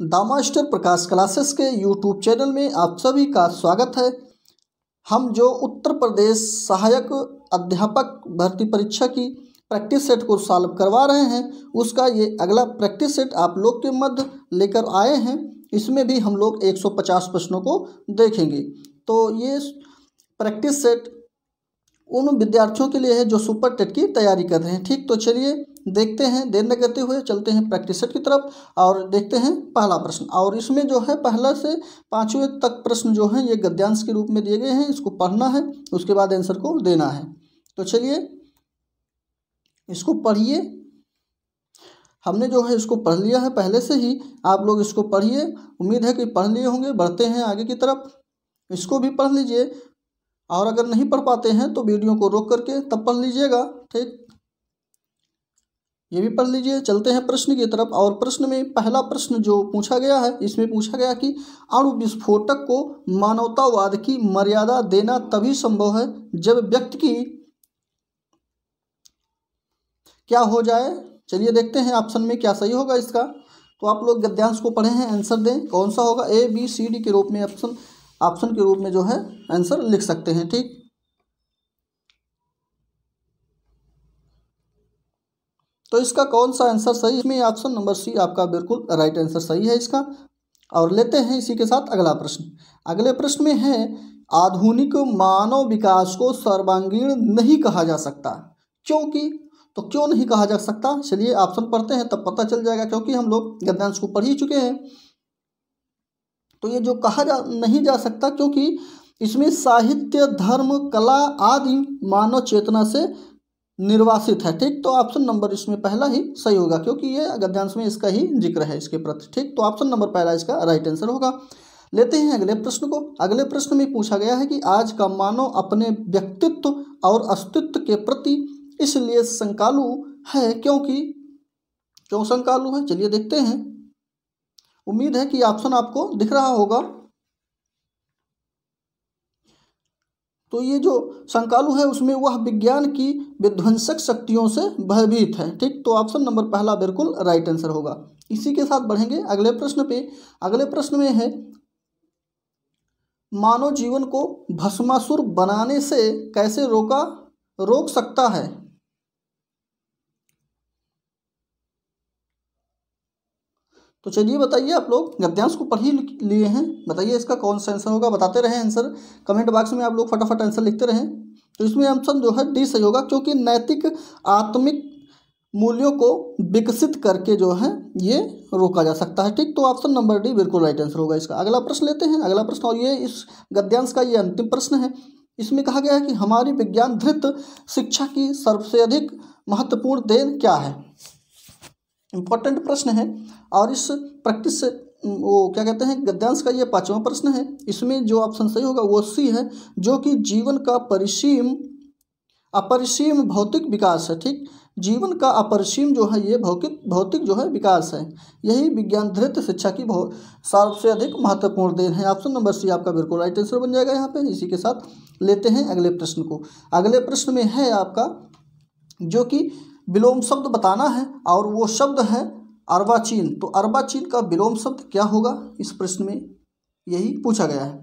दामास्टर Prakash classes के YouTube channel में आप सभी का स्वागत है। हम जो उत्तर प्रदेश सहायक अध्यापक भर्ती परीक्षा की प्रैक्टिस सेट को सॉल्व करवा रहे हैं, उसका ये अगला प्रैक्टिस सेट आप लोग के मध्य लेकर आए हैं। इसमें भी हम लोग 150 प्रश्नों को देखेंगे। तो ये प्रैक्टिस सेट उन विद्यार्थियों के लिए है जो सुपर टेट की तैयारी कर रहे हैं। ठीक तो चलिए देखते हैं, देर न करते हुए चलते हैं प्रैक्टिस सेट की तरफ़ और देखते हैं पहला प्रश्न। और इसमें जो है, पहला से पाँचवें तक प्रश्न जो है, ये गद्यांश के रूप में दिए गए हैं, इसको पढ़ना है, उसके बाद आंसर को देना है। तो चलिए, इसको पढ़िए। हमने जो है, इसको पढ़ लिया है पहले से ही। आप लोग इसको पढ़िए। उम्मीद है कि पढ़ लिए होंगे। बढ़ते हैं आगे की तरफ़। इसको भी पढ़ लीजिए। और अगर नहीं पढ़ पाते हैं तो वीडियो को रोक करके तब पढ़ लीजिएगा, ठीक? ये भी पढ़ लीजिए, चलते हैं प्रश्न की तरफ़। और प्रश्न में पहला प्रश्न जो पूछा गया है, इसमें पूछा गया कि अणु विस्फोटक को मानवतावाद की मर्यादा देना तभी संभव है जब व्यक्ति की क्या हो जाए? चलिए देखते हैं ऑप्शन में क्या सही होगा इसका। तो आप लोग गद्यांश को पढ़े हैं, आंसर दें। कौन सा होगा? ए बी सी डी के रूप में ऑप्शन। ऑप्शन के रूप में जो है आंसर लिख सकते हैं, ठीक? तो इसका कौन सा आंसर सही है? इसमें ऑप्शन नंबर सी आपका बिल्कुल राइट आंसर सही है इसका। और लेते हैं इसी के साथ अगला प्रश्न। अगले प्रश्न में है, आधुनिक मानव विकास को सर्वांगीण नहीं कहा जा सकता। क्योंकि तो क्यों नहीं कहा जा सकता? चलिए ऑप्शन पढ़ते हैं तब पता चल जाएगा, क्योंकि हम लोग गद्यांश को पढ़ ही चुके हैं। तो ये जो कहा जा, नहीं जा सकता क्योंकि इसमें साहित्य, धर्म, कला आदि मानव चेतना से निर्वासित है। ठीक तो ऑप्शन नंबर इसमें पहला ही सही होगा क्योंकि ये गद्यांश में इसका ही ज़िक्र है इसके प्रति। ठीक तो ऑप्शन नंबर पहला इसका राइट आंसर होगा। लेते हैं अगले प्रश्न को। अगले प्रश्न में पूछा गया है कि आज का मानव अपने व्यक्तित्व और अस्तित्व के प्रति इसलिए संकालु है क्योंकि, क्यों संकालु है? चलिए देखते हैं। उम्मीद है कि ऑप्शन आपको दिख रहा होगा। तो ये जो संकालु है, उसमें वह विज्ञान की विध्वंसक शक्तियों से भयभीत है। ठीक तो ऑप्शन नंबर पहला बिल्कुल राइट आंसर होगा। इसी के साथ बढ़ेंगे अगले प्रश्न पे। अगले प्रश्न में है, मानव जीवन को भस्मासुर बनाने से कैसे रोका, रोक सकता है? तो चलिए बताइए आप लोग, गद्यांश को पढ़ ही लिए हैं। बताइए इसका कौन सा आंसर होगा, बताते रहें आंसर कमेंट बॉक्स में आप लोग फटाफट आंसर लिखते रहें। तो इसमें ऑप्शन जो है डी सही होगा, क्योंकि नैतिक आत्मिक मूल्यों को विकसित करके जो है ये रोका जा सकता है। ठीक तो ऑप्शन नंबर डी बिल्कुल राइट आंसर होगा इसका। अगला प्रश्न लेते हैं, अगला प्रश्न। और ये इस गद्यांश का ये अंतिम प्रश्न है। इसमें कहा गया है कि हमारी विज्ञान धृत शिक्षा की सबसे अधिक महत्वपूर्ण देन क्या है? इम्पोर्टेंट प्रश्न है और इस प्रैक्टिस से वो क्या कहते हैं, गद्यांश का ये पांचवा प्रश्न है। इसमें जो ऑप्शन सही होगा वो सी है, जो कि जीवन का परिसीम अपरिसीम भौतिक विकास है, ठीक? जीवन का अपरिसीम जो है, ये भौतिक भौतिक जो है, विकास है। यही विज्ञान धृत शिक्षा की बहुत सबसे अधिक महत्वपूर्ण देन है। ऑप्शन नंबर सी आपका बिल्कुल राइट आंसर बन जाएगा यहाँ पे। इसी के साथ लेते हैं अगले प्रश्न को। अगले प्रश्न में है आपका, जो कि विलोम शब्द बताना है और वो शब्द है अर्वाचीन। तो अरबाचीन का विलोम शब्द क्या होगा? इस प्रश्न में यही पूछा गया है।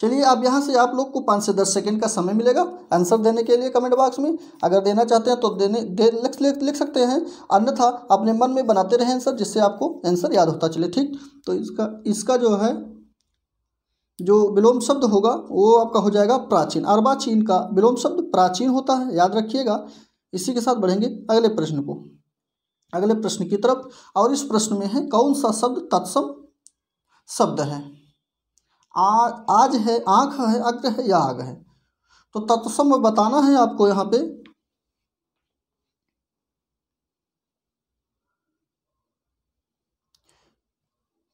चलिए, अब यहाँ से आप लोग को पाँच से दस सेकंड का समय मिलेगा आंसर देने के लिए कमेंट बॉक्स में। अगर देना चाहते हैं तो देने, दे, लिख लिख लिख सकते हैं। अन्यथा अपने मन में बनाते रहें आंसर जिससे आपको आंसर याद होता चले, ठीक? तो इसका इसका जो है जो विलोम शब्द होगा वो आपका हो जाएगा प्राचीन। अर्वाचीन का विलोम शब्द प्राचीन होता है याद रखिएगा। इसी के साथ बढ़ेंगे अगले प्रश्न को। अगले प्रश्न की तरफ़ और इस प्रश्न में है कौन सा शब्द तत्सम शब्द है? आ, आज है आँख है अग्र है या आग है? तो तत्सम बताना है आपको यहाँ पे।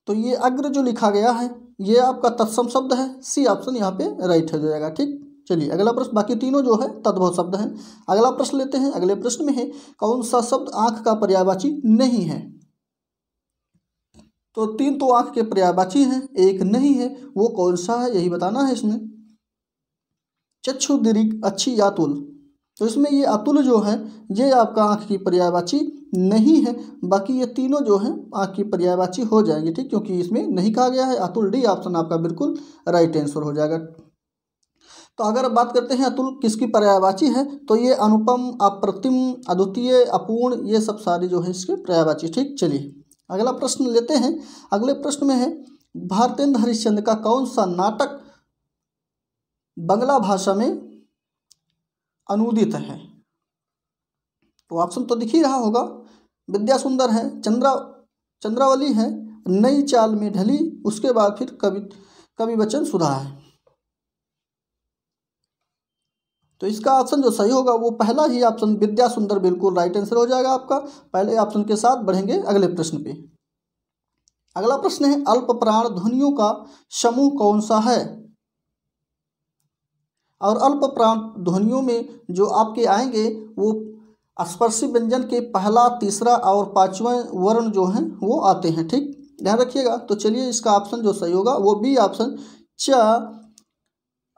तो ये अग्र जो लिखा गया है ये आपका तत्सम शब्द है सी ऑप्शन यहाँ पे राइट हो जाएगा, ठीक? चलिए, अगला प्रश्न, बाकी तीनों जो है तद्भव शब्द हैं। अगला प्रश्न लेते हैं, अगले प्रश्न में है, कौन सा शब्द आँख का पर्यायवाची नहीं है? तो तीन तो आँख के पर्यायवाची हैं, एक नहीं है, वो कौन सा है, यही बताना है इसमें। चक्षु दीर्घ, अच्छी यातुल तो इसमें ये अतुल जो है, ये आपका आँख की पर्यायवाची नहीं है, बाकी ये तीनों जो हैं आपकी पर्यायवाची हो जाएँगे, ठीक? क्योंकि इसमें नहीं कहा गया है, अतुल डी ऑप्शन आपका बिल्कुल राइट आंसर हो जाएगा। तो अगर बात करते हैं अतुल, किसकी पर्यायवाची है तो ये अनुपम, अप्रतिम, अद्वितीय, अपूर्ण, ये सब सारी जो है इसके पर्यायवाची, ठीक? चलिए, अगला प्रश्न लेते हैं। अगले प्रश्न में है, भारतेंद्र हरिश्चंद्र का कौन सा नाटक बंगला भाषा में अनुदित है? तो ऑप्शन तो दिख ही रहा होगा। विद्या सुंदर है, चंद्रा, चंद्रावली है, नई चाल में ढली, उसके बाद फिर कवि कवि वचन सुधा है। तो इसका ऑप्शन जो सही होगा, वो पहला ही ऑप्शन विद्या सुंदर बिल्कुल राइट आंसर हो जाएगा आपका। पहले ऑप्शन के साथ बढ़ेंगे अगले प्रश्न पे। अगला प्रश्न है, अल्प प्राण ध्वनियों का समूह कौन सा है? और अल्प प्राण ध्वनियों में जो आपके आएँगे, वो स्पर्शी व्यंजन के पहला, तीसरा और पांचवा वर्ण जो हैं, वो आते हैं, ठीक? ध्यान रखिएगा तो चलिए इसका ऑप्शन जो सही होगा, वो बी ऑप्शन च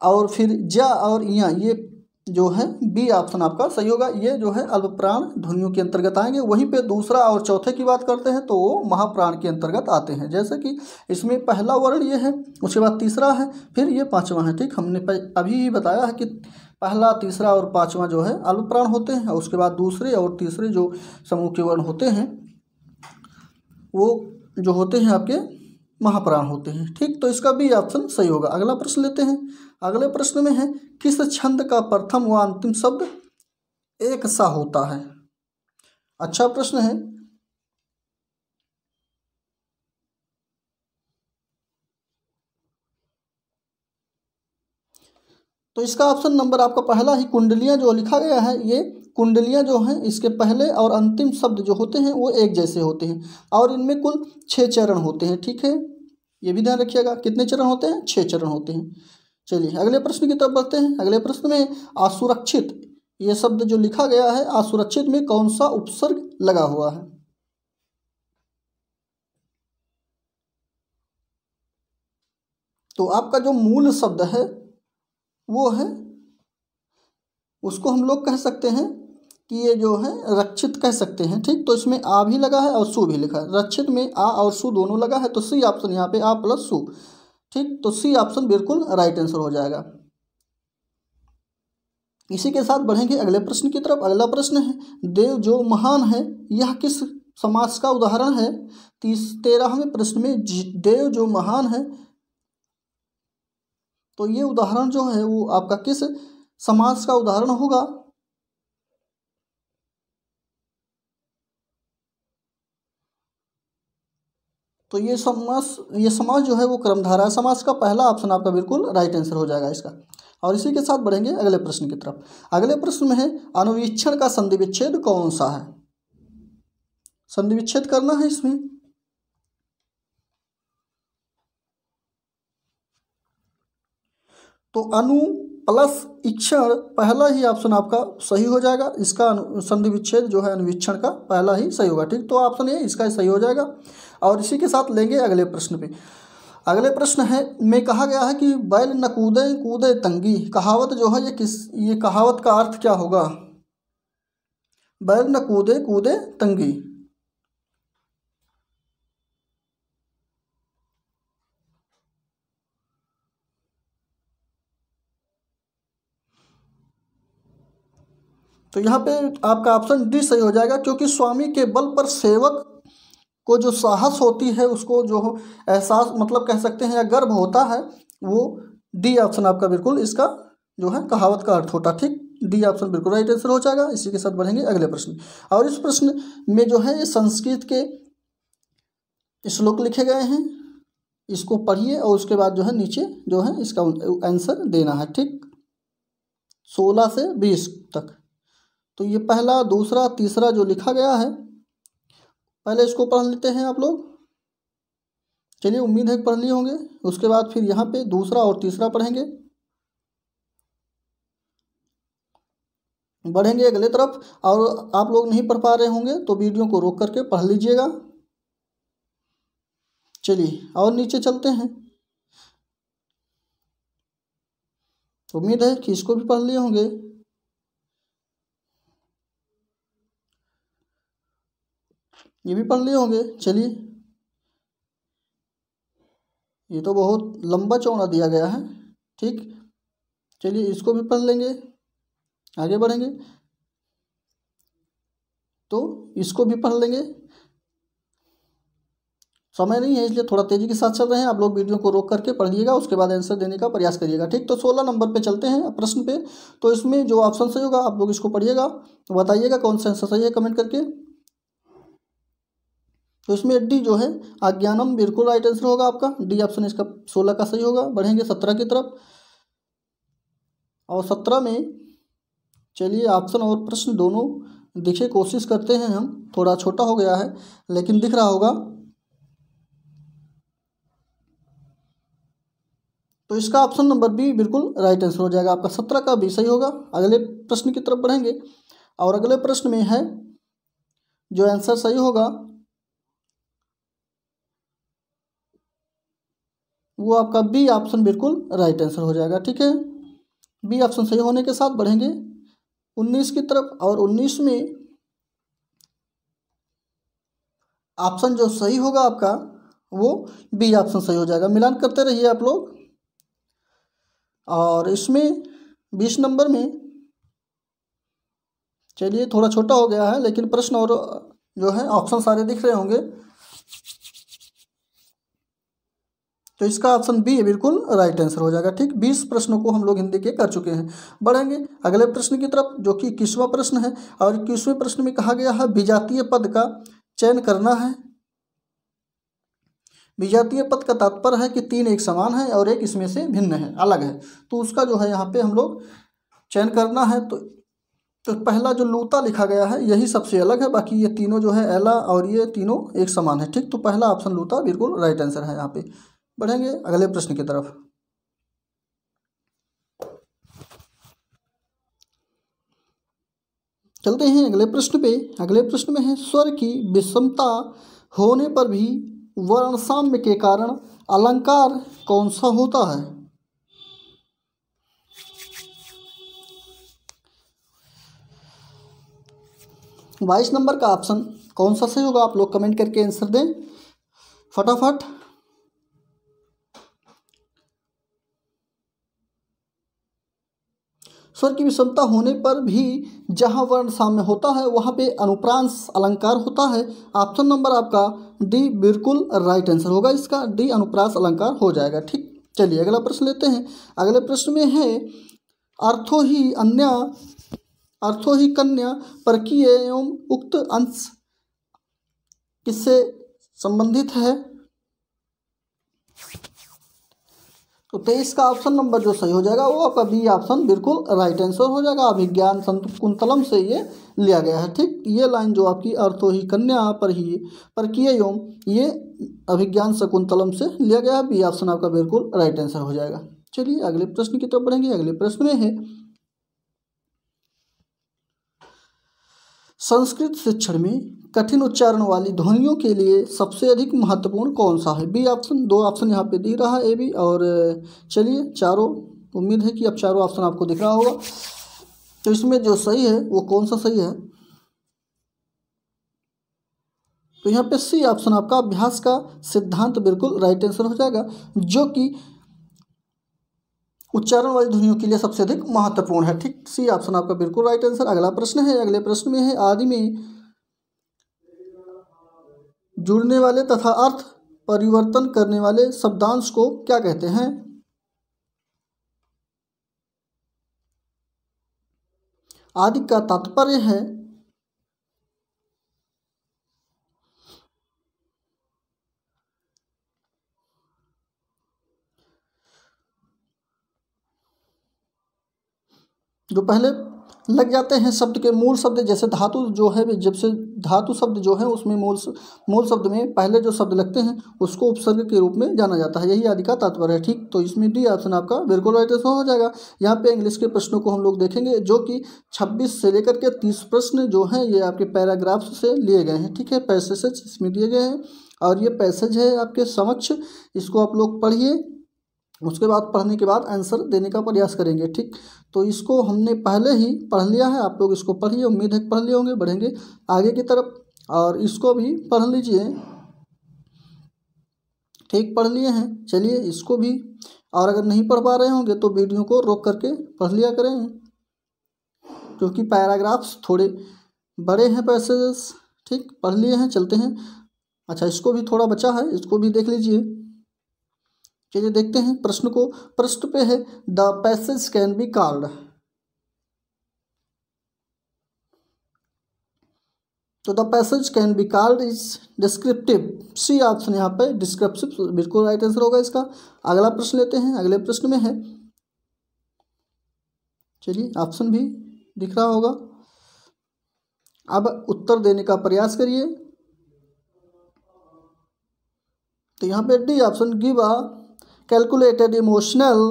और फिर ज और इया ये जो है बी ऑप्शन आपका सही होगा। ये जो है अल्पप्राण ध्वनियों के अंतर्गत आएँगे। वहीं पे दूसरा और चौथे की बात करते हैं तो वो महाप्राण के अंतर्गत आते हैं। जैसे कि इसमें पहला वर्ण ये है, उसके बाद तीसरा है, फिर ये पांचवा है, ठीक? हमने अभी ही बताया है कि पहला, तीसरा और पांचवा जो है अल्पप्राण होते हैं और उसके बाद दूसरे और तीसरे जो समूह के वर्ण होते हैं, वो जो होते हैं आपके महाप्राण होते हैं। ठीक तो इसका भी ऑप्शन सही होगा। अगला प्रश्न लेते हैं। अगले प्रश्न में है, किस छंद का प्रथम व अंतिम शब्द एक सा होता है? अच्छा प्रश्न है तो इसका ऑप्शन नंबर आपका पहला ही कुंडलियाँ जो लिखा गया है, ये कुंडलियाँ जो हैं, इसके पहले और अंतिम शब्द जो होते हैं, वो एक जैसे होते हैं। और इनमें कुल छः चरण होते हैं, ठीक है? ये भी ध्यान रखिएगा, कितने चरण होते हैं? छः चरण होते हैं। चलिए, अगले प्रश्न की तरफ़ बढ़ते हैं। अगले प्रश्न में असुरक्षित, ये शब्द जो लिखा गया है, असुरक्षित में कौन सा उपसर्ग लगा हुआ है? तो आपका जो मूल शब्द है वो है। उसको हम लोग कह सकते हैं कि ये जो है, रक्षित कह सकते हैं, ठीक? तो इसमें आ भी लगा है और सु भी लिखा है। रक्षित में आ और सु दोनों लगा है तो सी ऑप्शन यहाँ पे आ प्लस सु, ठीक? तो सी ऑप्शन बिल्कुल राइट आंसर हो जाएगा। इसी के साथ बढ़ेंगे अगले प्रश्न की तरफ़। अगला प्रश्न है, देव जो महान है, यह किस समाज का उदाहरण है? तीस तेरहवें प्रश्न में देव जो महान है तो ये उदाहरण जो है वो आपका किस समाज का उदाहरण होगा? तो ये समास ये समास जो है वो क्रमधारा समास का पहला ऑप्शन आपका बिल्कुल राइट आंसर हो जाएगा इसका। और इसी के साथ बढ़ेंगे अगले प्रश्न की तरफ़। अगले प्रश्न में है, अनुवीक्षण का संधि विच्छेद कौन सा है? संधि विच्छेद करना है इसमें। तो अनु प्लस इक्षण पहला ही ऑप्शन आपका सही हो जाएगा। इसका संधि विच्छेद जो है अनुवीक्षण का पहला ही सही होगा। ठीक? तो ऑप्शन ये इसका सही हो जाएगा। और इसी के साथ लेंगे अगले प्रश्न पे। अगले प्रश्न है, में कहा गया है कि बैल न कूदे कूदे तंगी। कहावत जो है, ये किस, ये कहावत का अर्थ क्या होगा? बैल न कूदे कूदे तंगी। तो यहाँ पे आपका ऑप्शन डी सही हो जाएगा, क्योंकि स्वामी के बल पर सेवक को जो साहस होती है, उसको जो एहसास मतलब कह सकते हैं या गर्व होता है, वो डी ऑप्शन आपका बिल्कुल इसका जो है कहावत का अर्थ होता ठीक? डी ऑप्शन बिल्कुल राइट आंसर हो जाएगा। इसी के साथ बढ़ेंगे अगले प्रश्न। और इस प्रश्न में जो है ये संस्कृत के श्लोक लिखे गए हैं, इसको पढ़िए और उसके बाद जो है नीचे जो है इसका आंसर देना है, ठीक? सोलह से बीस तक। तो ये पहला, दूसरा, तीसरा जो लिखा गया है, पहले इसको पढ़ लेते हैं आप लोग। चलिए, उम्मीद है पढ़ लिए होंगे। उसके बाद फिर यहाँ पे दूसरा और तीसरा पढ़ेंगे। बढ़ेंगे अगले तरफ़। और आप लोग नहीं पढ़ पा रहे होंगे तो वीडियो को रोक करके पढ़ लीजिएगा। चलिए, और नीचे चलते हैं। उम्मीद है कि इसको भी पढ़ लिए होंगे। ये भी पढ़ लिए होंगे, चलिए। ये तो बहुत लंबा चौड़ा दिया गया है, ठीक। चलिए, इसको भी पढ़ लेंगे, आगे बढ़ेंगे। तो इसको भी पढ़ लेंगे। समय नहीं है, इसलिए थोड़ा तेज़ी के साथ चल रहे हैं। आप लोग वीडियो को रोक करके पढ़िएगा, उसके बाद आंसर देने का प्रयास करिएगा, ठीक। तो सोलह नंबर पे चलते हैं प्रश्न पे। तो इसमें जो ऑप्शन सही होगा, आप लोग इसको पढ़िएगा तो बताइएगा कौन सा आंसर सही है कमेंट करके। तो इसमें डी जो है, अज्ञानम बिल्कुल राइट आंसर होगा आपका। डी ऑप्शन इसका सोलह का सही होगा। बढ़ेंगे सत्रह की तरफ़। और सत्रह में, चलिए ऑप्शन और प्रश्न दोनों दिखे कोशिश करते हैं हम। थोड़ा छोटा हो गया है, लेकिन दिख रहा होगा। तो इसका ऑप्शन नंबर बी बिल्कुल राइट आंसर हो जाएगा। आपका सत्रह का भी सही होगा। अगले प्रश्न की तरफ़ बढ़ेंगे। और अगले प्रश्न में है, जो आंसर सही होगा वो आपका बी ऑप्शन बिल्कुल राइट आंसर हो जाएगा, ठीक है? बी ऑप्शन सही होने के साथ बढ़ेंगे। उन्नीस की तरफ़ और उन्नीस में ऑप्शन जो सही होगा आपका, वो बी ऑप्शन सही हो जाएगा। मिलान करते रहिए आप लोग। और इसमें बीस नंबर में, चलिए थोड़ा छोटा हो गया है, लेकिन प्रश्न और जो है ऑप्शन सारे दिख रहे होंगे। तो इसका ऑप्शन बी बिल्कुल राइट आंसर हो जाएगा, ठीक? बीस प्रश्नों को हम लोग हिंदी के कर चुके हैं। बढ़ेंगे, अगले प्रश्न की तरफ़, जो कि इक्कीसवां प्रश्न है, और इक्कीसवें प्रश्न में कहा गया है, विजातीय पद का चयन करना है। विजातीय पद का तात्पर्य है कि तीन एक समान है और एक इसमें से भिन्न है, अलग है। तो उसका जो है यहाँ पे हम लोग चयन करना है तो तो पहला जो लूता लिखा गया है, यही सबसे अलग है, बाकी ये तीनों जो है एला और ये तीनों एक समान है, ठीक? तो पहला ऑप्शन लूता, बिल्कुल राइट आंसर है यहाँ पे। बढ़ेंगे अगले प्रश्न की तरफ़। चलते हैं अगले प्रश्न पे। अगले प्रश्न में है, स्वर की विषमता होने पर भी वर्ण साम्य के कारण अलंकार कौन सा होता है? बाईस नंबर का ऑप्शन, कौन सा सही होगा आप लोग कमेंट करके आंसर दें। फटाफट। स्वर की विषमता होने पर भी जहाँ वर्ण साम्य होता है, वहाँ पे अनुप्रांश अलंकार होता है। ऑप्शन नंबर आपका डी, बिल्कुल राइट आंसर होगा इसका। डी अनुप्रांश अलंकार हो जाएगा। ठीक, चलिए अगला प्रश्न लेते हैं। अगले प्रश्न में है, अर्थो ही अन्य, अर्थो ही कन्या परकीय एवं उक्त अंश किससे संबंधित है? तो तेईस का ऑप्शन नंबर जो सही हो जाएगा, वो आपका बी ऑप्शन बिल्कुल राइट आंसर हो जाएगा। अभिज्ञान संत कुंतलम से ये लिया गया है, ठीक? ये लाइन जो आपकी अर्थो ही कन्या पर ही पर किए योम ये अभिज्ञान शकुंतलम से लिया गया है बी ऑप्शन आपका बिल्कुल राइट आंसर हो जाएगा। चलिए, अगले प्रश्न की तरफ़ तो बढ़ेंगे। अगले प्रश्न में है, संस्कृत शिक्षण में कठिन उच्चारण वाली ध्वनियों के लिए सबसे अधिक महत्वपूर्ण कौन सा है? बी ऑप्शन, दो ऑप्शन यहाँ पे दिख रहा है ए बी और चलिए चारों, उम्मीद है कि अब चारों ऑप्शन आपको दिख रहा होगा। तो इसमें जो सही है, वो कौन सा सही है? तो यहाँ पे सी ऑप्शन आपका, अभ्यास का सिद्धांत बिल्कुल राइट आंसर हो जाएगा, जो कि उच्चारण वाली ध्वनियों के लिए सबसे अधिक महत्वपूर्ण है। ठीक सी ऑप्शन आपका बिल्कुल राइट आंसर अगला प्रश्न है, अगले प्रश्न में है, आदि में जुड़ने वाले तथा अर्थ परिवर्तन करने वाले शब्दांश को क्या कहते हैं? आदि का तात्पर्य है। जो पहले लग जाते हैं शब्द के मूल शब्द, जैसे धातु जो है, जब से धातु शब्द जो है, उसमें मूल मूल शब्द में पहले जो शब्द लगते हैं, उसको उपसर्ग के रूप में जाना जाता है। यही आदि का तात्पर्य है, ठीक? तो इसमें डी ऑप्शन आपका बिल्कुल राइट आंसर हो जाएगा। यहाँ पे इंग्लिश के प्रश्नों को हम लोग देखेंगे, जो कि छब्बीस से लेकर के तीस प्रश्न जो हैं, ये आपके पैराग्राफ्स से लिए गए हैं, ठीक है? पैसेज इसमें दिए गए हैं, और ये पैसेज है आपके समक्ष, इसको आप लोग पढ़िए। उसके बाद पढ़ने के बाद आंसर देने का प्रयास करेंगे, ठीक? तो इसको हमने पहले ही पढ़ लिया है, आप लोग इसको पढ़िए, उम्मीद है पढ़ लिए होंगे, बढ़ेंगे आगे की तरफ़। और इसको भी पढ़ लीजिए। ठीक, पढ़ लिए हैं, चलिए इसको भी। और अगर नहीं पढ़ पा रहे होंगे तो वीडियो को रोक करके पढ़ लिया करें। क्योंकि पैराग्राफ्स थोड़े बड़े हैं पैसेजेस ठीक? पढ़ लिए हैं, चलते हैं। अच्छा इसको भी थोड़ा बचा है, इसको भी देख लीजिए। चलिए देखते हैं प्रश्न को। प्रश्न पे है the passage can be called तो the passage can be called is descriptive C option यहाँ पे डिस्क्रिप्टिव बिल्कुल राइट आंसर होगा इसका। अगला प्रश्न लेते हैं। अगले प्रश्न में है। चलिए ऑप्शन भी दिख रहा होगा। अब उत्तर देने का प्रयास करिए। तो यहाँ पे D option give a calculated emotional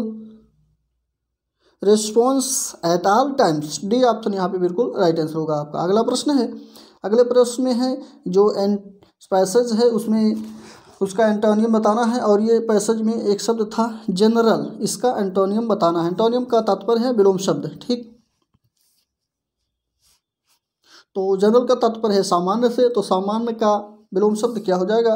response at all times D option यहाँ पे बिल्कुल राइट आंसर होगा आपका। अगला प्रश्न है। अगले प्रश्न में है, जो एन पैसेज है, उसमें उसका एंटोनियम बताना है और ये पैसेज में एक शब्द था जनरल इसका एंटोनियम बताना है। एंटोनियम का तात्पर्य है विलोम शब्द, ठीक? तो जनरल का तात्पर्य है सामान्य से तो सामान्य का विलोम शब्द क्या हो जाएगा?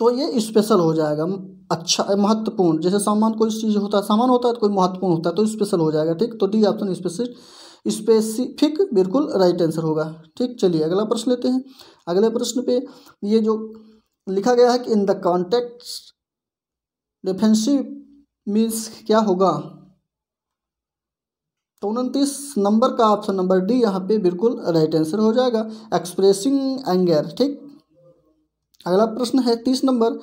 तो ये स्पेशल हो जाएगा। अच्छा महत्वपूर्ण। जैसे सामान कोई चीज़ होता है, सामान होता है तो कोई महत्वपूर्ण होता है तो स्पेशल हो जाएगा, ठीक? तो डी ऑप्शन स्पेसिफिक स्पेसिफिक बिल्कुल राइट आंसर होगा, ठीक? चलिए, अगला प्रश्न लेते हैं। अगले प्रश्न पे ये जो लिखा गया है कि in the context defensive means क्या होगा? तो उनतीस नंबर का ऑप्शन नंबर डी यहाँ पे बिल्कुल राइट आंसर हो जाएगा। एक्सप्रेसिंग एंगर ठीक? अगला प्रश्न है, तीस नंबर।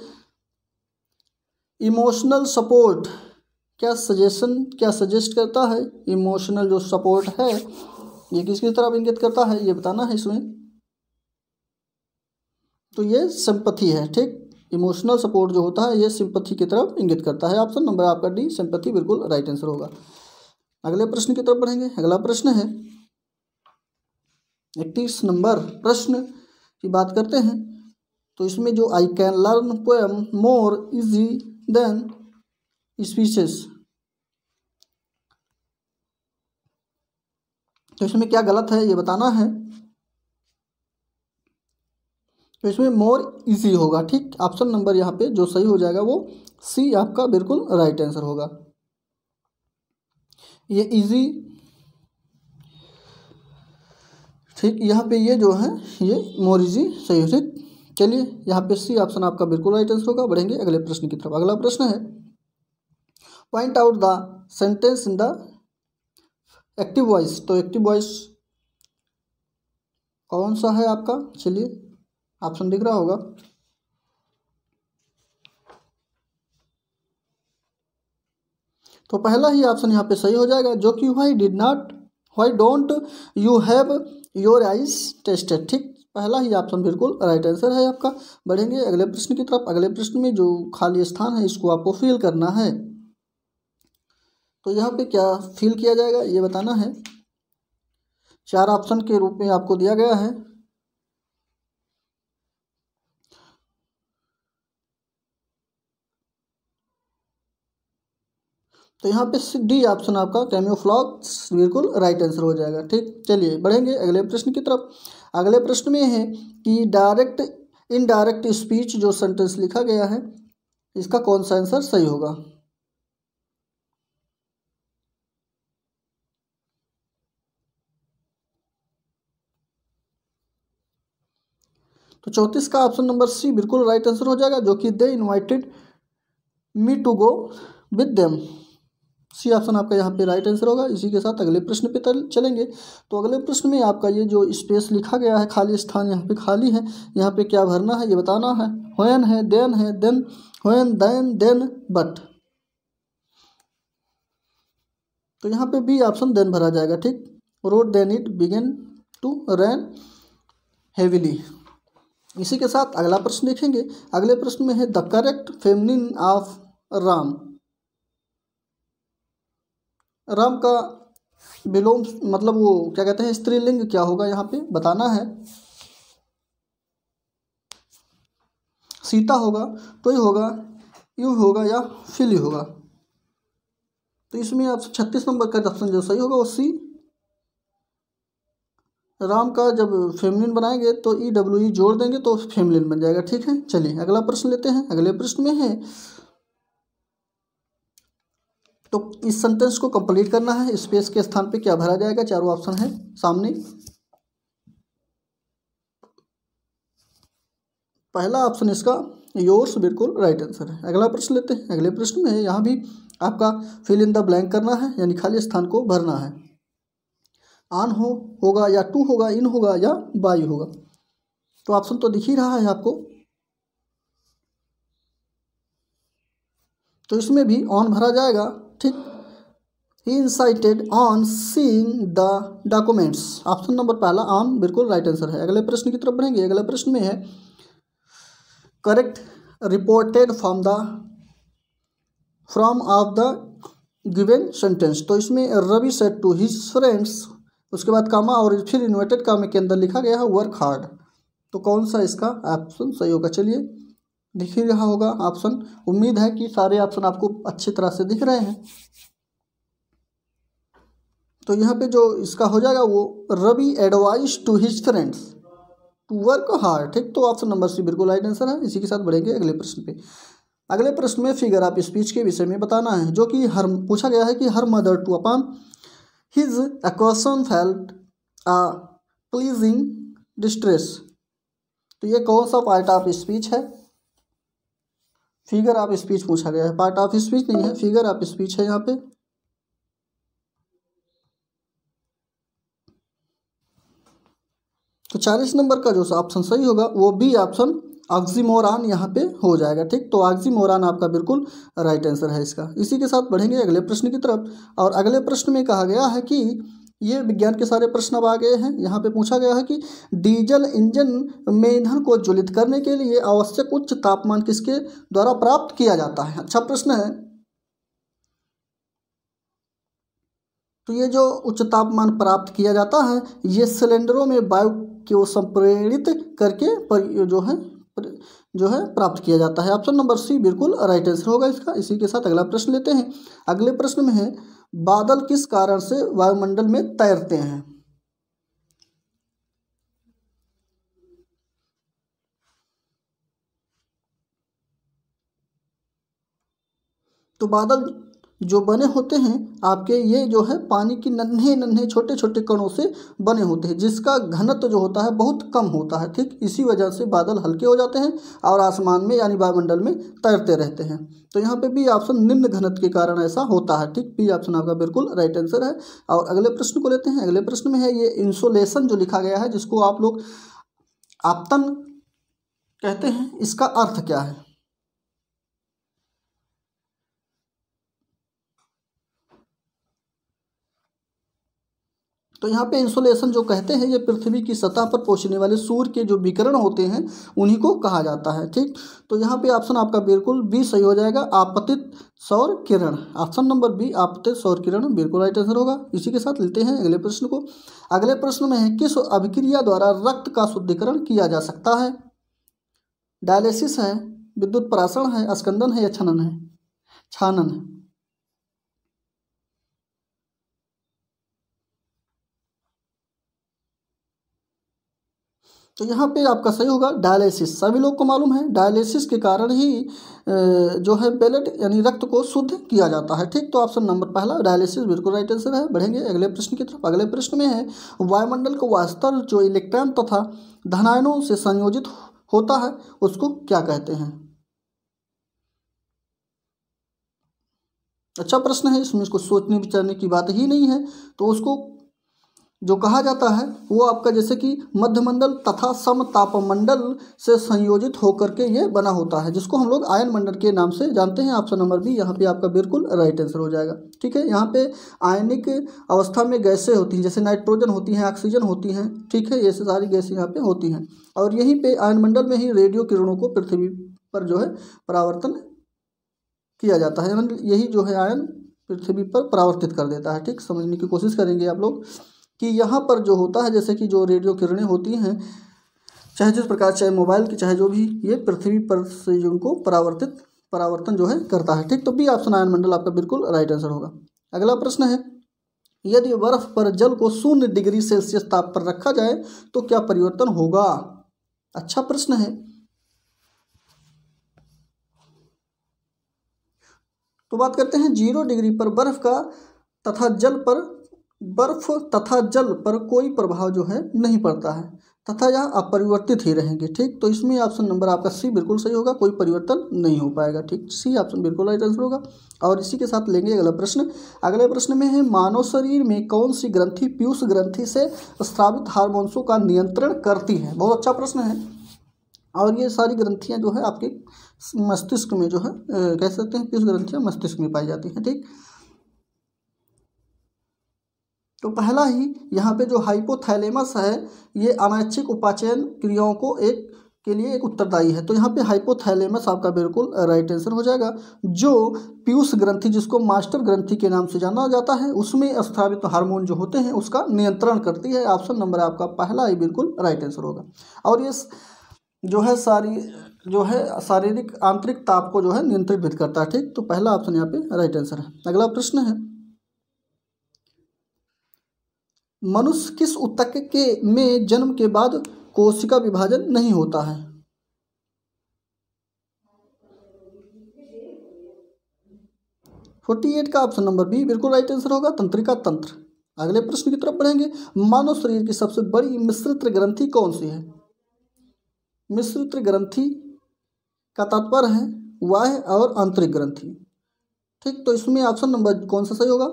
इमोशनल सपोर्ट क्या सजेशन क्या सजेस्ट करता है? इमोशनल जो सपोर्ट है, ये किसकी तरफ़ इंगित करता है? ये बताना है इसमें। तो ये सिंपथी है, ठीक? इमोशनल सपोर्ट जो होता है, ये सिंपथी की तरफ़ इंगित करता है। ऑप्शन नंबर आपका डी सिंपथी बिल्कुल राइट आंसर होगा। अगले प्रश्न की तरफ़ बढ़ेंगे। अगला प्रश्न है, इकतीस नंबर प्रश्न की बात करते हैं। तो इसमें जो I can learn poem more easy than speeches तो इसमें क्या गलत है ये बताना है। तो इसमें मोर इजी होगा, ठीक? ऑप्शन नंबर यहाँ पे जो सही हो जाएगा वो सी आपका बिल्कुल राइट आंसर होगा। ये इजी ठीक? यहाँ पे ये जो है, ये मोर इजी सही हो, ठीक? चलिए, यहाँ पे सी ऑप्शन आपका बिल्कुल राइट आंसर होगा। बढ़ेंगे अगले प्रश्न की तरफ़। अगला प्रश्न है point out the sentence in the active voice तो एक्टिव वॉइस कौन सा है आपका? चलिए ऑप्शन दिख रहा होगा। तो पहला ही ऑप्शन यहाँ पे सही हो जाएगा, जो कि why did not why don't you have your eyes tested ठीक? पहला ही ऑप्शन बिल्कुल राइट आंसर है आपका। बढ़ेंगे अगले प्रश्न की तरफ़। अगले प्रश्न में जो खाली स्थान है, इसको आपको फिल करना है। तो यहाँ पे क्या फिल किया जाएगा, ये बताना है। चार ऑप्शन के रूप में आपको दिया गया है। तो यहाँ पे डी ऑप्शन आपका कैमियोफ्लॉक्स बिल्कुल राइट आंसर हो जाएगा। ठीक, चलिए बढ़ेंगे अगले प्रश्न की तरफ़। अगले प्रश्न में है कि डायरेक्ट इनडायरेक्ट स्पीच जो सेंटेंस लिखा गया है, इसका कौन सा आंसर सही होगा? तो चौंतीस का ऑप्शन नंबर सी बिल्कुल राइट आंसर हो जाएगा, जो कि they invited me to go with them C option आपका यहाँ पे राइट आंसर होगा। इसी के साथ अगले प्रश्न पे चलेंगे। तो अगले प्रश्न में आपका ये जो स्पेस लिखा गया है, खाली स्थान यहाँ पे खाली है। यहाँ पे क्या भरना है, ये बताना है। होन है, देन है, देन होन देन देन बट तो यहाँ पे बी ऑप्शन देन भरा जाएगा, ठीक? Road then it began to ran heavily इसी के साथ अगला प्रश्न देखेंगे। अगले प्रश्न में है the correct feminine of Ram Ram का विलोम मतलब वो क्या कहते हैं, स्त्रीलिंग क्या होगा यहाँ पे, बताना है। सीता होगा टोई होगा, यू होगा या फिली होगा। तो इसमें आप छत्तीस नंबर का ऑप्शन जो सही होगा वो सी। राम का जब फेमिनिन बनाएँगे तो ई डब्ल्यू ई जोड़ देंगे तो फेमिनिन बन जाएगा, ठीक है? चलिए, अगला प्रश्न लेते हैं। अगले प्रश्न में है तो इस सेंटेंस को कंप्लीट करना है। स्पेस के स्थान पे क्या भरा जाएगा? चारों ऑप्शन है। सामने। पहला ऑप्शन इसका योर्स बिल्कुल राइट आंसर है। अगला प्रश्न लेते हैं। अगले प्रश्न में है यहाँ भी आपका फिल इन द ब्लैंक करना है, यानी खाली स्थान को भरना है। आन हो, होगा या टू होगा इन होगा या बाई होगा। तो ऑप्शन तो दिख ही रहा है आपको। तो इसमें भी ऑन भरा जाएगा। ठीक। Incited on seeing the documents option number पहला ऑन बिल्कुल राइट आंसर है। अगले प्रश्न की तरफ़ बढ़ेंगे। अगले प्रश्न में है। Correct reported from the from of the given sentence तो इसमें Ravi said to his friends उसके बाद कामा और फिर इन्वर्टेड कामे के अंदर लिखा गया है वर्क हार्ड तो कौन सा इसका ऑप्शन सही होगा? चलिए। दिख ही रहा होगा ऑप्शन उम्मीद है कि सारे ऑप्शन आपको अच्छी तरह से दिख रहे हैं। तो यहाँ पे जो इसका हो जाएगा वो Ravi advise to his friends to work hard ठीक तो ऑप्शन नंबर सी बिल्कुल राइट आंसर है। इसी के साथ बढ़ेंगे अगले प्रश्न पे। अगले प्रश्न में फिगर आप स्पीच के विषय में बताना है, जो कि हर, पूछा गया है कि her mother to upon his accusation felt a pleasing distress तो ये कौन सा पार्ट ऑफ़ स्पीच है? फिगर ऑफ़ स्पीच पूछा गया है। पार्ट ऑफ़ स्पीच नहीं है, फिगर ऑफ़ स्पीच है यहाँ पे। तो चालीस नंबर का जो ऑप्शन सही होगा, वो बी ऑप्शन ऑक्सीमोरान यहाँ पे हो जाएगा, ठीक? तो ऑक्सीमोरान आपका बिल्कुल राइट आंसर है इसका। इसी के साथ बढ़ेंगे अगले प्रश्न की तरफ़। और अगले प्रश्न में कहा गया है कि ये विज्ञान के सारे प्रश्न अब आ गए हैं। यहाँ पे पूछा गया है कि डीजल इंजन में ईंधन को ज्वलित करने के लिए आवश्यक उच्च तापमान किसके द्वारा प्राप्त किया जाता है? अच्छा प्रश्न है। तो ये जो उच्च तापमान प्राप्त किया जाता है, ये सिलेंडरों में वायु को संप्रेरित करके पर जो है जो है प्राप्त किया जाता है। ऑप्शन नंबर सी बिल्कुल राइट आंसर होगा इसका। इसी के साथ अगला प्रश्न लेते हैं। अगले प्रश्न में है बादल किस कारण से वायुमंडल में तैरते हैं? तो बादल जो बने होते हैं, आपके ये जो है पानी की नन्हे नन्हे छोटे छोटे कणों से बने होते हैं, जिसका घनत्व जो होता है बहुत कम होता है, ठीक? इसी वजह से बादल हल्के हो जाते हैं और आसमान में यानी वायुमंडल में तैरते रहते हैं। तो यहाँ पे बी ऑप्शन निम्न घनत्व के कारण ऐसा होता है, ठीक? बी ऑप्शन आपका बिल्कुल राइट आंसर है। और अगले प्रश्न को लेते हैं। अगले प्रश्न में है ये इंसोलेशन जो लिखा गया है, जिसको आप लोग आपतन कहते हैं, इसका अर्थ क्या है? तो यहाँ पे इंसुलेशन जो कहते हैं, ये पृथ्वी की सतह पर पहुँचने वाले सूर्य के जो विकरण होते हैं, उन्हीं को कहा जाता है, ठीक? तो यहाँ पे ऑप्शन आपका बिल्कुल बी सही हो जाएगा, आपतित सौर किरण। ऑप्शन नंबर बी आपतित सौर किरण, बिल्कुल राइट आंसर होगा। इसी के साथ लेते हैं अगले प्रश्न को। अगले प्रश्न में है, किस अभिक्रिया द्वारा रक्त का शुद्धिकरण किया जा सकता है? डायलिसिस है, विद्युत परासरण है, स्कंदन है या छनन है? छानन। है तो यहाँ पे आपका सही होगा डायलिसिस सभी लोग को मालूम है डायलिसिस के कारण ही जो है ब्लड यानी रक्त को शुद्ध किया जाता है। ठीक तो ऑप्शन नंबर पहला डायलिसिस बिल्कुल राइट आंसर है। बढ़ेंगे अगले प्रश्न की तरफ़। अगले प्रश्न में है, वायुमंडल का वास्तर जो इलेक्ट्रॉन तथा तो धनायनों से संयोजित होता है, उसको क्या कहते हैं? अच्छा प्रश्न है, इसमें इसको सोचने विचारने की बात ही नहीं है तो उसको जो कहा जाता है, वो आपका जैसे कि मध्यमंडल तथा समतापमंडल से संयोजित होकर के ये बना होता है, जिसको हम लोग आयन मंडल के नाम से जानते हैं। ऑप्शन नंबर बी, यहाँ पे आपका बिल्कुल राइट आंसर हो जाएगा। ठीक है, यहाँ पे आयनिक अवस्था में गैसें होती हैं, जैसे नाइट्रोजन होती हैं, ऑक्सीजन होती हैं, ठीक है, ये सारी गैसें यहाँ पे होती हैं। और यहीं पर आयन मंडल में ही रेडियो किरणों को पृथ्वी पर जो है परावर्तन किया जाता है यही जो है आयन पृथ्वी पर परावर्तित कर देता है। ठीक, समझने की कोशिश करेंगे आप लोग। कि यहाँ पर जो होता है, जैसे कि जो रेडियो किरणें होती हैं, चाहे जिस प्रकार, चाहे मोबाइल की, चाहे जो भी, ये पृथ्वी पर से जो उनको परावर्तित, परावर्तन जो है करता है। ठीक तो बी ऑप्शन आयन मंडल आपका बिल्कुल राइट आंसर होगा। अगला प्रश्न है, यदि बर्फ़ पर जल को शून्य डिग्री सेल्सियस ताप पर रखा जाए तो क्या परिवर्तन होगा? अच्छा प्रश्न है। तो बात करते हैं, ज़ीरो डिग्री पर बर्फ़ का तथा जल पर बर्फ़ तथा जल पर कोई प्रभाव जो है नहीं पड़ता है, तथा यह अपरिवर्तित ही रहेंगे, ठीक? तो इसमें ऑप्शन नंबर आपका सी बिल्कुल सही होगा, कोई परिवर्तन नहीं हो पाएगा, ठीक? सी ऑप्शन बिल्कुल राइट आंसर होगा। और इसी के साथ लेंगे अगला प्रश्न। अगले प्रश्न में है, मानव शरीर में कौन सी ग्रंथि पीयूष ग्रंथि से स्त्रावित हार्मोन्सों का नियंत्रण करती है? बहुत अच्छा प्रश्न है। और ये सारी ग्रंथियाँ जो है आपके मस्तिष्क में जो है कह सकते हैं, पीयूष ग्रंथियाँ मस्तिष्क में पाई जाती हैं, ठीक? तो पहला ही यहाँ पे जो हाइपोथैलेमस है, ये अनैच्छिक उपाचयन क्रियाओं को एक के लिए एक उत्तरदायी है। तो यहाँ पे हाइपोथैलेमस आपका बिल्कुल राइट आंसर हो जाएगा। जो पीयूष ग्रंथि, जिसको मास्टर ग्रंथि के नाम से जाना जाता है, उसमें स्थापित तो हार्मोन जो होते हैं, उसका नियंत्रण करती है। ऑप्शन नंबर आपका पहला ही बिल्कुल राइट आंसर होगा। और ये जो है सारी, जो है शारीरिक, आंतरिक ताप को जो है नियंत्रित करता है, ठीक? तो पहला ऑप्शन यहाँ पे राइट आंसर है। अगला प्रश्न है मनुष्य किस उत्तक के में जन्म के बाद कोशिका विभाजन नहीं होता है? फोर्टी एट का ऑप्शन नंबर बी बिल्कुल राइट आंसर होगा, तंत्रिका तंत्र। अगले प्रश्न की तरफ़ पढ़ेंगे मानव शरीर की सबसे बड़ी मिश्रित ग्रंथि कौन सी है? मिश्रित ग्रंथि का तात्पर्य है वाह और आंतरिक ग्रंथि। ठीक तो इसमें ऑप्शन नंबर कौन सा सही होगा?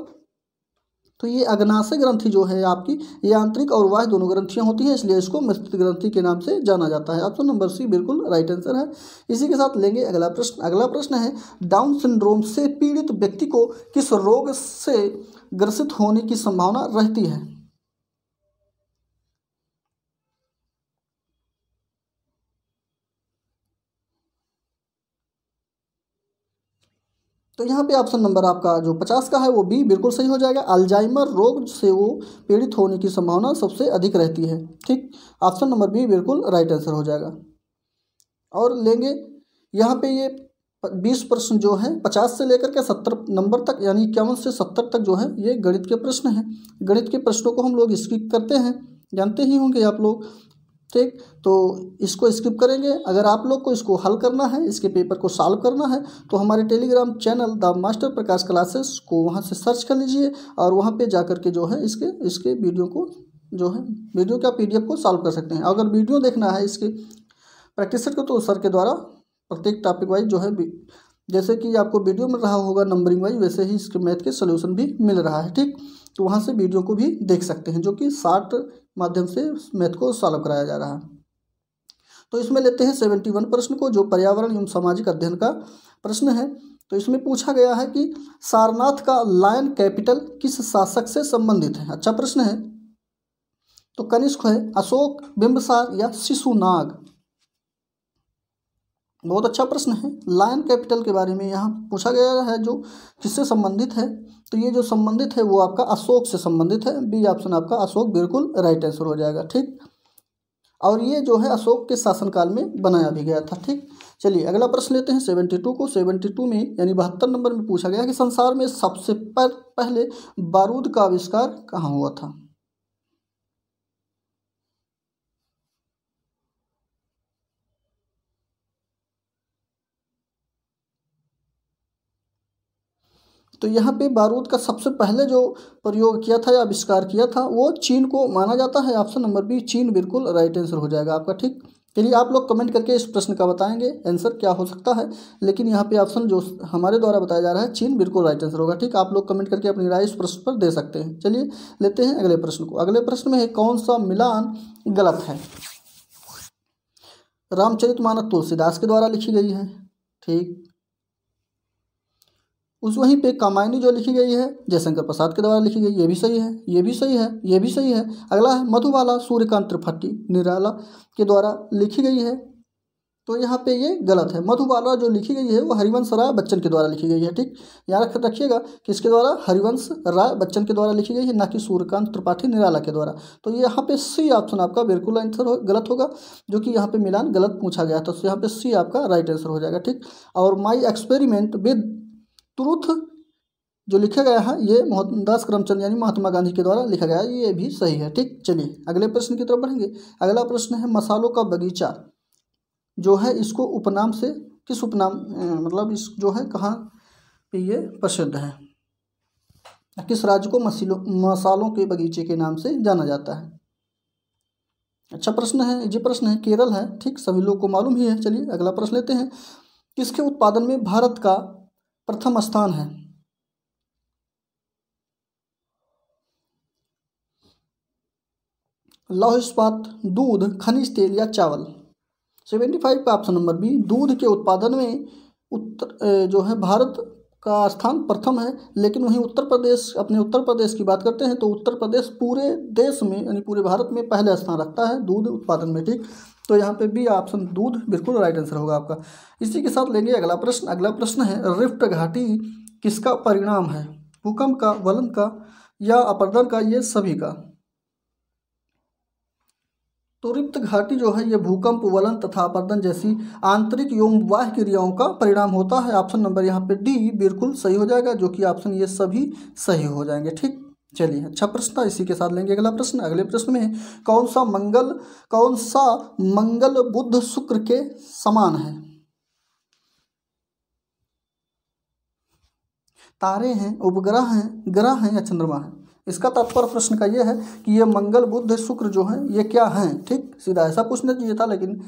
तो ये अग्नाशय ग्रंथि जो है आपकी, ये आंतरिक और वाह दोनों ग्रंथियाँ होती हैं, इसलिए इसको मिश्रित ग्रंथि के नाम से जाना जाता है। ऑप्शन नंबर सी बिल्कुल राइट आंसर है। इसी के साथ लेंगे अगला प्रश्न। अगला प्रश्न है, डाउन सिंड्रोम से पीड़ित व्यक्ति को किस रोग से ग्रसित होने की संभावना रहती है? तो यहाँ पे ऑप्शन नंबर आपका जो पचास का है, वो बी बिल्कुल सही हो जाएगा। अल्जाइमर रोग से वो पीड़ित होने की संभावना सबसे अधिक रहती है। ठीक? ऑप्शन नंबर बी बिल्कुल राइट आंसर हो जाएगा। और लेंगे, यहाँ पे ये बीस प्रश्न जो है, पचास से लेकर के सत्तर नंबर तक, यानी इक्यावन से सत्तर तक जो है, ये गणित के प्रश्न हैं। गणित के प्रश्नों को हम लोग स्किप करते हैं। जानते ही होंगे आप लोग ठीक? तो इसको स्किप करेंगे। अगर आप लोग को इसको हल करना है, इसके पेपर को सॉल्व करना है तो हमारे Telegram channel the master Prakash classes को वहाँ से सर्च कर लीजिए और वहाँ पे जा कर के जो है इसके इसके वीडियो को, जो है वीडियो का पीडीएफ को सॉल्व कर सकते हैं। अगर वीडियो देखना है इसके प्रैक्टिस को तो सर के द्वारा प्रत्येक टॉपिक वाइज जो है जैसे कि आपको वीडियो मिल रहा होगा नंबरिंग वाइज वैसे ही इसके मैथ के सोल्यूशन भी मिल रहा है। ठीक? तो वहाँ से वीडियो को भी देख सकते हैं, जो कि शार्ट माध्यम से मैथ को सॉल्व कराया जा रहा है। तो इसमें लेते हैं सेवेंटी वन प्रश्न को, जो पर्यावरण एवं सामाजिक अध्ययन का प्रश्न है। तो इसमें पूछा गया है कि सारनाथ का लायन कैपिटल किस शासक से संबंधित है? अच्छा प्रश्न है। तो कनिष्क है अशोक, बिंबसार या शिशुनाग बहुत अच्छा प्रश्न है। लायन कैपिटल के बारे में यहाँ पूछा गया है जो किससे संबंधित है? तो ये जो संबंधित है वो आपका अशोक से संबंधित है। बी ऑप्शन आपका अशोक बिल्कुल राइट आंसर हो जाएगा, ठीक? और ये जो है अशोक के शासनकाल में बनाया भी गया था, ठीक? चलिए अगला प्रश्न लेते हैं सेवेंटी टू को। सेवेंटी टू में यानी बहत्तर नंबर में पूछा गया कि संसार में सबसे पहले बारूद का आविष्कार कहाँ हुआ था? तो यहाँ पे बारूद का सबसे पहले जो प्रयोग किया था या आविष्कार किया था, वो चीन को माना जाता है। ऑप्शन नंबर बी, चीन बिल्कुल राइट आंसर हो जाएगा आपका, ठीक? चलिए आप लोग कमेंट करके इस प्रश्न का बताएँगे आंसर क्या हो सकता है। लेकिन यहाँ पे ऑप्शन जो हमारे द्वारा बताया जा रहा है, चीन बिल्कुल राइट आंसर होगा, ठीक? आप लोग कमेंट करके अपनी राय इस प्रश्न पर दे सकते हैं। चलिए लेते हैं अगले प्रश्न को। अगले प्रश्न में है, कौन सा मिलान गलत है? रामचरित मानस तुलसीदास के द्वारा लिखी गई है, ठीक? उस वहीं पे कामायनी जो लिखी गई है, जयशंकर प्रसाद के द्वारा लिखी गई, ये भी सही है, ये भी सही है, ये भी सही है। अगला है मधुबाला सूर्यकांत त्रिपाठी निराला के द्वारा लिखी गई है। तो यहाँ पे ये गलत है। मधुबाला जो लिखी गई है, वो हरिवंश राय बच्चन के द्वारा लिखी गई है, ठीक? यहाँ रख, रखिएगा किसके द्वारा हरिवंश राय बच्चन के द्वारा लिखी गई है, ना कि सूर्यकांत त्रिपाठी निराला के द्वारा। तो यहाँ पे सी ऑप्शन आपका बिल्कुल आंसर हो, गलत होगा, जो कि यहाँ पे मिलान गलत पूछा गया था। तो यहाँ पे सी आपका राइट आंसर हो जाएगा, ठीक? और माई एक्सपेरिमेंट विद ट्रूथ जो लिखा गया है, ये मोहनदास करमचंद यानी महात्मा गांधी के द्वारा लिखा गया है, ये भी सही है। ठीक, चलिए, अगले प्रश्न की तरफ़ बढ़ेंगे। अगला प्रश्न है मसालों का बगीचा, जो है इसको उपनाम से, किस उपनाम मतलब इस जो है कहाँ पे ये प्रसिद्ध है? किस राज्य को मसीलों, मसालों के बगीचे के नाम से जाना जाता है? अच्छा प्रश्न है, ये प्रश्न है, केरल है। ठीक, सभी लोग को मालूम ही है। चलिए, अगला प्रश्न लेते हैं। किसके उत्पादन में भारत का प्रथम स्थान है। लौह इस्पात, दूध, खनिज तेल या चावल। सेवेंटी फाइव का ऑप्शन नंबर बी, दूध के उत्पादन में उत्तर जो है भारत का स्थान प्रथम है, लेकिन वहीं उत्तर प्रदेश, अपने उत्तर प्रदेश की बात करते हैं तो उत्तर प्रदेश पूरे देश में, यानी पूरे भारत में पहले स्थान रखता है दूध उत्पादन में, ठीक? तो यहाँ पे बी ऑप्शन दूध, बिल्कुल राइट आंसर होगा आपका। इसी के साथ लेंगे अगला प्रश्न। अगला प्रश्न है, रिफ्ट घाटी किसका परिणाम है? भूकंप का, वलन का या अपर्दन का? ये सभी का। तो रिक्त घाटी जो है, ये भूकंप, वलन तथा अपर्दन जैसी आंतरिक एवं बाह्य क्रियाओं का परिणाम होता है। ऑप्शन नंबर यहाँ पे डी बिल्कुल सही हो जाएगा, जो कि ऑप्शन ये सभी सही हो जाएँगे। ठीक? चलिए अच्छा प्रश्न था, इसी के साथ लेंगे अगला प्रश्न। अगले प्रश्न में कौन सा मंगल, कौन सा मंगल बुद्ध शुक्र के समान है? तारे हैं, उपग्रह हैं, ग्रह हैं या चंद्रमा है? इसका तात्पर्य प्रश्न का यह है कि ये मंगल बुद्ध शुक्र जो है, ये क्या हैं? ठीक, सीधा ऐसा पूछना चाहिए था, लेकिन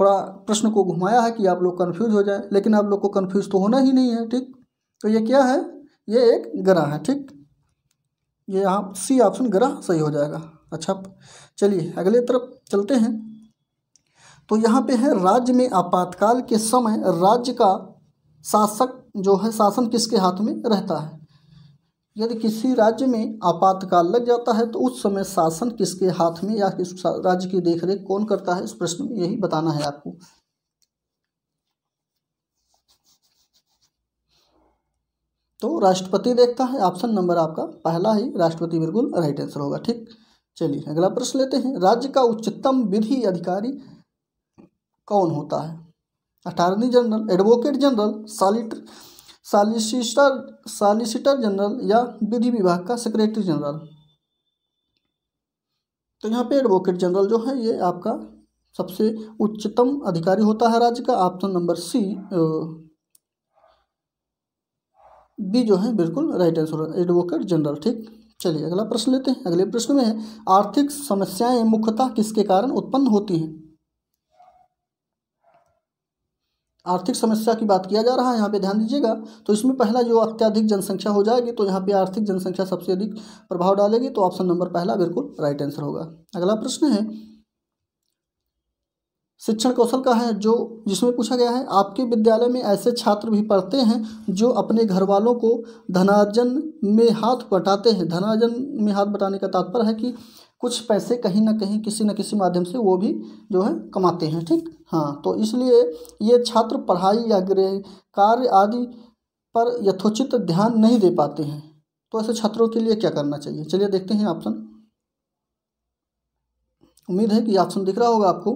थोड़ा प्रश्न को घुमाया है कि आप लोग कन्फ्यूज़ हो जाए, लेकिन आप लोग को कन्फ्यूज़ तो होना ही नहीं है, ठीक? तो ये क्या है? ये एक ग्रह है, ठीक? ये यहाँ सी ऑप्शन ग्रह सही हो जाएगा। अच्छा चलिए अगले तरफ़ चलते हैं। तो यहाँ पे है, राज्य में आपातकाल के समय राज्य का शासक जो है, शासन किसके हाथ में रहता है? यदि किसी राज्य में आपातकाल लग जाता है तो उस समय शासन किसके हाथ में या किस राज्य की देखरेख कौन करता है, इस प्रश्न में यही बताना है आपको। तो राष्ट्रपति देखता है ऑप्शन नंबर आपका, पहला ही राष्ट्रपति बिल्कुल राइट आंसर होगा, ठीक? चलिए, अगला प्रश्न लेते हैं, राज्य का उच्चतम विधि अधिकारी कौन होता है? Attorney general advocate general solicitor solicitor solicitor general या विधि विभाग का सेक्रेटरी जनरल तो यहाँ पे एडवोकेट जनरल जो है, ये आपका सबसे उच्चतम अधिकारी होता है राज्य का ऑप्शन नंबर सी बी जो है, बिल्कुल राइट आंसर एडवोकेट जनरल ठीक? चलिए, अगला प्रश्न लेते हैं। अगले प्रश्न में है, आर्थिक समस्याएँ मुख्यतः किसके कारण उत्पन्न होती हैं? आर्थिक समस्या की बात किया जा रहा है, यहाँ पे ध्यान दीजिएगा। तो इसमें पहला जो अत्याधिक जनसंख्या हो जाएगी तो यहाँ पे आर्थिक जनसंख्या सबसे अधिक प्रभाव डालेगी तो ऑप्शन नंबर पहला बिल्कुल राइट आंसर होगा। अगला प्रश्न है शिक्षण कौशल का है, जो जिसमें पूछा गया है, आपके विद्यालय में ऐसे छात्र भी पढ़ते हैं, जो अपने घर वालों को धनार्जन में हाथ बटाते हैं। धनार्जन में हाथ बटाने का तात्पर्य है कि कुछ पैसे कहीं ना कहीं किसी न किसी माध्यम से वो भी जो है कमाते हैं, ठीक? हाँ तो इसलिए ये छात्र पढ़ाई या गृह कार्य आदि पर यथोचित ध्यान नहीं दे पाते हैं। तो ऐसे छात्रों के लिए क्या करना चाहिए? चलिए देखते हैं ऑप्शन। उम्मीद है कि ऑप्शन दिख रहा होगा आपको।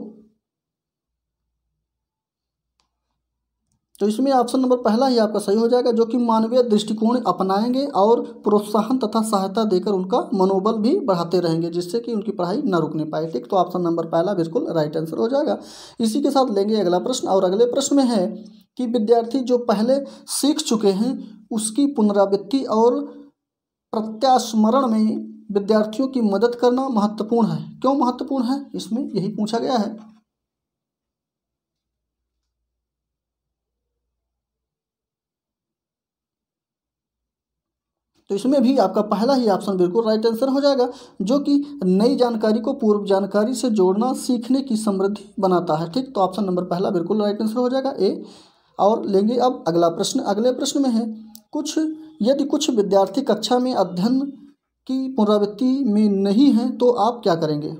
तो इसमें ऑप्शन नंबर पहला ही आपका सही हो जाएगा, जो कि मानवीय दृष्टिकोण अपनाएँगे और प्रोत्साहन तथा सहायता देकर उनका मनोबल भी बढ़ाते रहेंगे, जिससे कि उनकी पढ़ाई न रुकने पाए। ठीक तो ऑप्शन नंबर पहला बिल्कुल राइट आंसर हो जाएगा। इसी के साथ लेंगे अगला प्रश्न, और अगले प्रश्न में है कि विद्यार्थी जो पहले सीख चुके हैं, उसकी पुनरावृत्ति और प्रत्यास्मरण में विद्यार्थियों की मदद करना महत्वपूर्ण है। क्यों महत्वपूर्ण है? इसमें यही पूछा गया है। तो इसमें भी आपका पहला ही ऑप्शन बिल्कुल राइट आंसर हो जाएगा, जो कि नई जानकारी को पूर्व जानकारी से जोड़ना सीखने की समृद्धि बनाता है। ठीक तो ऑप्शन नंबर पहला बिल्कुल राइट आंसर हो जाएगा ए और लेंगे अब अगला प्रश्न। अगले प्रश्न में है, कुछ, यदि कुछ विद्यार्थी कक्षा में अध्ययन की पुनरावृत्ति में नहीं है तो आप क्या करेंगे?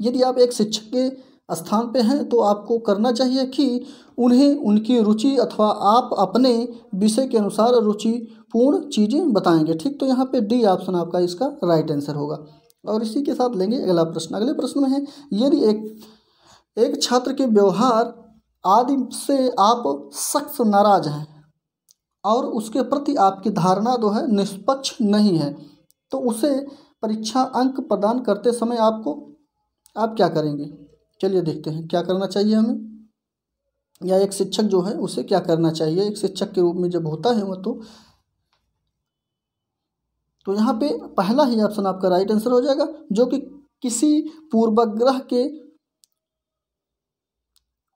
यदि आप एक शिक्षक के स्थान पे हैं तो आपको करना चाहिए कि उन्हें उनकी रुचि अथवा आप अपने विषय के अनुसार रुचिपूर्ण चीज़ें बताएँगे। ठीक तो यहाँ पे डी ऑप्शन आपका इसका राइट आंसर होगा। और इसी के साथ लेंगे अगला प्रश्न। अगले प्रश्न में है, यदि एक एक छात्र के व्यवहार आदि से आप सख्त नाराज़ हैं और उसके प्रति आपकी धारणा जो है, निष्पक्ष नहीं है तो उसे परीक्षा अंक प्रदान करते समय आपको, आप क्या करेंगे? चलिए देखते हैं, क्या करना चाहिए हमें? या एक शिक्षक जो है, उसे क्या करना चाहिए? एक शिक्षक के रूप में जब होता है वह तो तो यहाँ पे पहला ही ऑप्शन आपका राइट आंसर हो जाएगा, जो कि किसी पूर्वग्रह के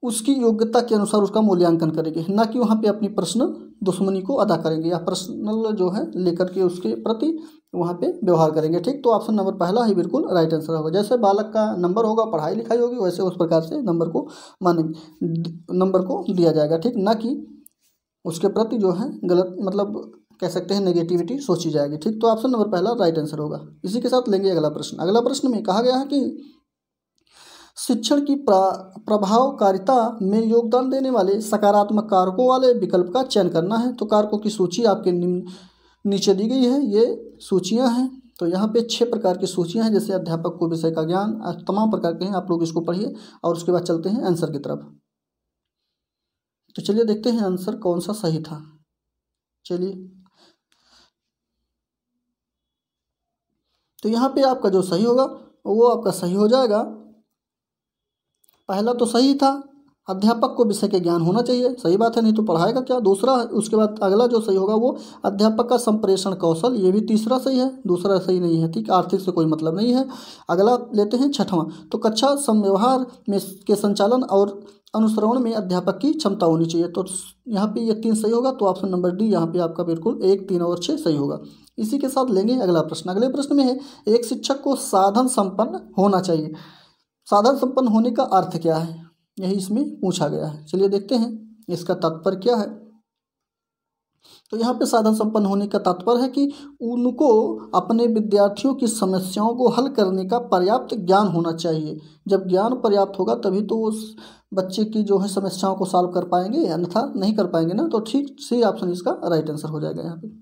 उसकी योग्यता के अनुसार उसका मूल्यांकन करेंगे, ना कि वहाँ पे अपनी पर्सनल दुश्मनी को अदा करेंगे या पर्सनल जो है लेकर के उसके प्रति वहाँ पे व्यवहार करेंगे। ठीक तो ऑप्शन नंबर पहला ही बिल्कुल राइट आंसर होगा। जैसे बालक का नंबर होगा, पढ़ाई लिखाई होगी, वैसे उस प्रकार से नंबर को मानेंगे नंबर को दिया जाएगा। ठीक, ना कि उसके प्रति जो है गलत मतलब कह सकते हैं नेगेटिविटी सोची जाएगी। ठीक तो ऑप्शन नंबर पहला राइट आंसर होगा। इसी के साथ लेंगे अगला प्रश्न। अगला प्रश्न में कहा गया है कि शिक्षण की प्रभावकारिता में योगदान देने वाले सकारात्मक कारकों वाले विकल्प का चयन करना है। तो कारकों की सूची आपके निम्न नीचे दी गई है। ये सूचियाँ हैं। तो यहाँ पे छह प्रकार की सूचियाँ हैं, जैसे अध्यापक को विषय का ज्ञान तमाम प्रकार के हैं, आप लोग इसको पढ़िए और उसके बाद चलते हैं आंसर की तरफ़। तो चलिए देखते हैं आंसर कौन सा सही था। चलिए। तो यहाँ पे आपका जो सही होगा, वो आपका सही हो जाएगा। पहला तो सही था, अध्यापक को विषय के ज्ञान होना चाहिए, सही बात है, नहीं तो पढ़ाएगा क्या? दूसरा, उसके बाद अगला जो सही होगा वो अध्यापक का संप्रेषण कौशल, ये भी तीसरा सही है, दूसरा सही नहीं है, ठीक? आर्थिक से कोई मतलब नहीं है। अगला लेते हैं छठवां तो कक्षा संव्यवहार में के संचालन और अनुसरण में अध्यापक की क्षमता होनी चाहिए। तो यहाँ पे ये तीन सही होगा तो ऑप्शन नंबर डी यहाँ पे आपका बिल्कुल एक, तीन और छः सही होगा। इसी के साथ लेंगे अगला प्रश्न, अगले प्रश्न में है, एक शिक्षक को साधन संपन्न होना चाहिए। साधन संपन्न होने का अर्थ क्या है? यही इसमें पूछा गया है। चलिए देखते हैं इसका तात्पर्य क्या है। तो यहाँ पे साधन संपन्न होने का तात्पर्य है कि उनको अपने विद्यार्थियों की समस्याओं को हल करने का पर्याप्त ज्ञान होना चाहिए। जब ज्ञान पर्याप्त होगा तभी तो उस बच्चे की जो है समस्याओं को सॉल्व कर पाएँगे, अन्यथा नहीं कर पाएँगे ना? तो ठीक, सही ऑप्शन इसका राइट आंसर हो जाएगा यहाँ पे।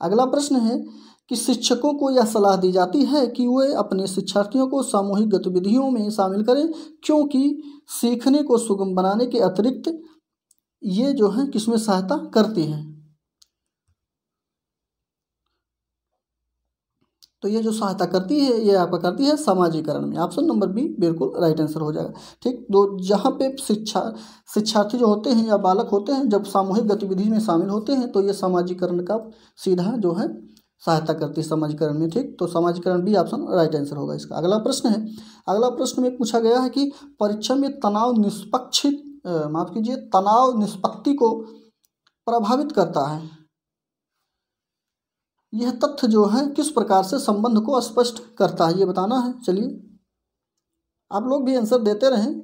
अगला प्रश्न है कि शिक्षकों को यह सलाह दी जाती है कि वे अपने शिक्षार्थियों को सामूहिक गतिविधियों में शामिल करें, क्योंकि सीखने को सुगम बनाने के अतिरिक्त ये जो है किसमें सहायता करती हैं। तो ये जो सहायता करती है, ये आपका करती है सामाजिकरण में। ऑप्शन नंबर बी, बिल्कुल राइट आंसर हो जाएगा। ठीक दो जहाँ पे शिक्षा, शिक्षार्थी जो होते हैं या बालक होते हैं, जब सामूहिक गतिविधि में शामिल होते हैं तो ये सामाजिकरण का सीधा जो है सहायता करती है समाजीकरण में, ठीक? तो समाजीकरण भी ऑप्शन राइट आंसर होगा इसका। अगला प्रश्न है। अगला प्रश्न में पूछा गया है कि परीक्षा में तनाव निष्पक्षित माफ़ कीजिए, तनाव निष्पत्ति को प्रभावित करता है। यह तथ्य जो है, किस प्रकार से संबंध को स्पष्ट करता है, ये बताना है। चलिए, आप लोग भी आंसर देते रहें।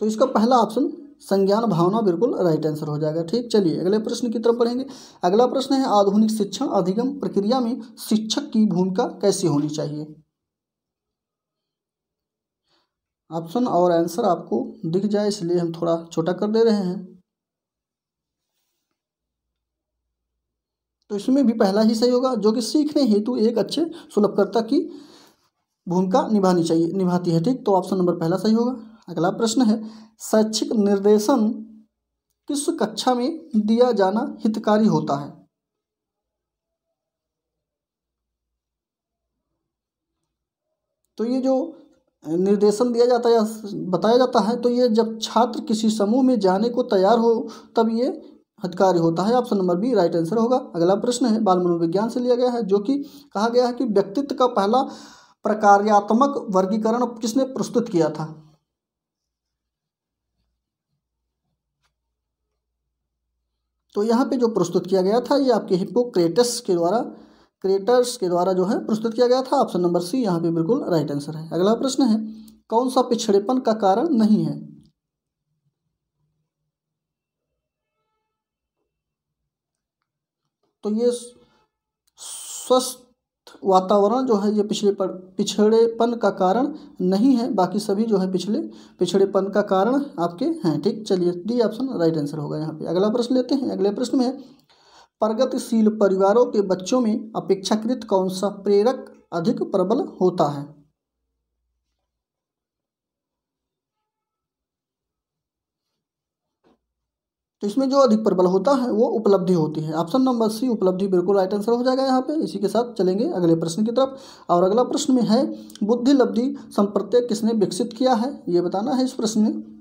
तो इसका पहला ऑप्शन संज्ञान भावना बिल्कुल राइट आंसर हो जाएगा। ठीक, चलिए अगले प्रश्न की तरफ़ बढ़ेंगे। अगला प्रश्न है, आधुनिक शिक्षण अधिगम प्रक्रिया में शिक्षक की भूमिका कैसी होनी चाहिए? ऑप्शन और आंसर आपको दिख जाए, इसलिए हम थोड़ा छोटा कर दे रहे हैं। तो इसमें भी पहला ही सही होगा, जो कि सीखने हेतु एक अच्छे सुलभकर्ता की भूमिका निभानी चाहिए, निभाती है। ठीक तो ऑप्शन नंबर पहला सही होगा। अगला प्रश्न है, शैक्षिक निर्देशन किस कक्षा में दिया जाना हितकारी होता है? तो ये जो निर्देशन दिया जाता है या बताया जाता है तो ये जब छात्र किसी समूह में जाने को तैयार हो, तब ये हितकारी होता है। Option number B, right answer होगा। अगला प्रश्न है, बाल मनोविज्ञान से लिया गया है, जो कि कहा गया है कि व्यक्तित्व का पहला प्रकार्यात्मक वर्गीकरण किसने प्रस्तुत किया था? तो यहाँ पे जो प्रस्तुत किया गया था, ये आपके हिपोक्रेटस के द्वारा, क्रेटर्स के द्वारा जो है प्रस्तुत किया गया था। ऑप्शन नंबर सी यहाँ पे बिल्कुल राइट आंसर है। अगला प्रश्न है, कौन सा पिछड़ेपन का कारण नहीं है? तो ये स्वस्थ वातावरण जो है ये पिछले पर, पिछड़ेपन का कारण नहीं है, बाकी सभी जो है पिछले, पिछड़ेपन का कारण आपके हैं, ठीक? चलिए डी ऑप्शन राइट आंसर होगा यहाँ पे। अगला प्रश्न लेते हैं। अगले प्रश्न में, प्रगतिशील परिवारों के बच्चों में अपेक्षाकृत कौन सा प्रेरक अधिक प्रबल होता है? तो इसमें जो अधिक प्रबल होता है, वो उपलब्धि होती है। ऑप्शन नंबर सी उपलब्धि बिल्कुल राइट आंसर हो जाएगा यहाँ पे। इसी के साथ चलेंगे अगले प्रश्न की तरफ़। और अगला प्रश्न में है बुद्धि लब्धि संप्रत्यय किसने विकसित किया है? ये बताना है इस प्रश्न में।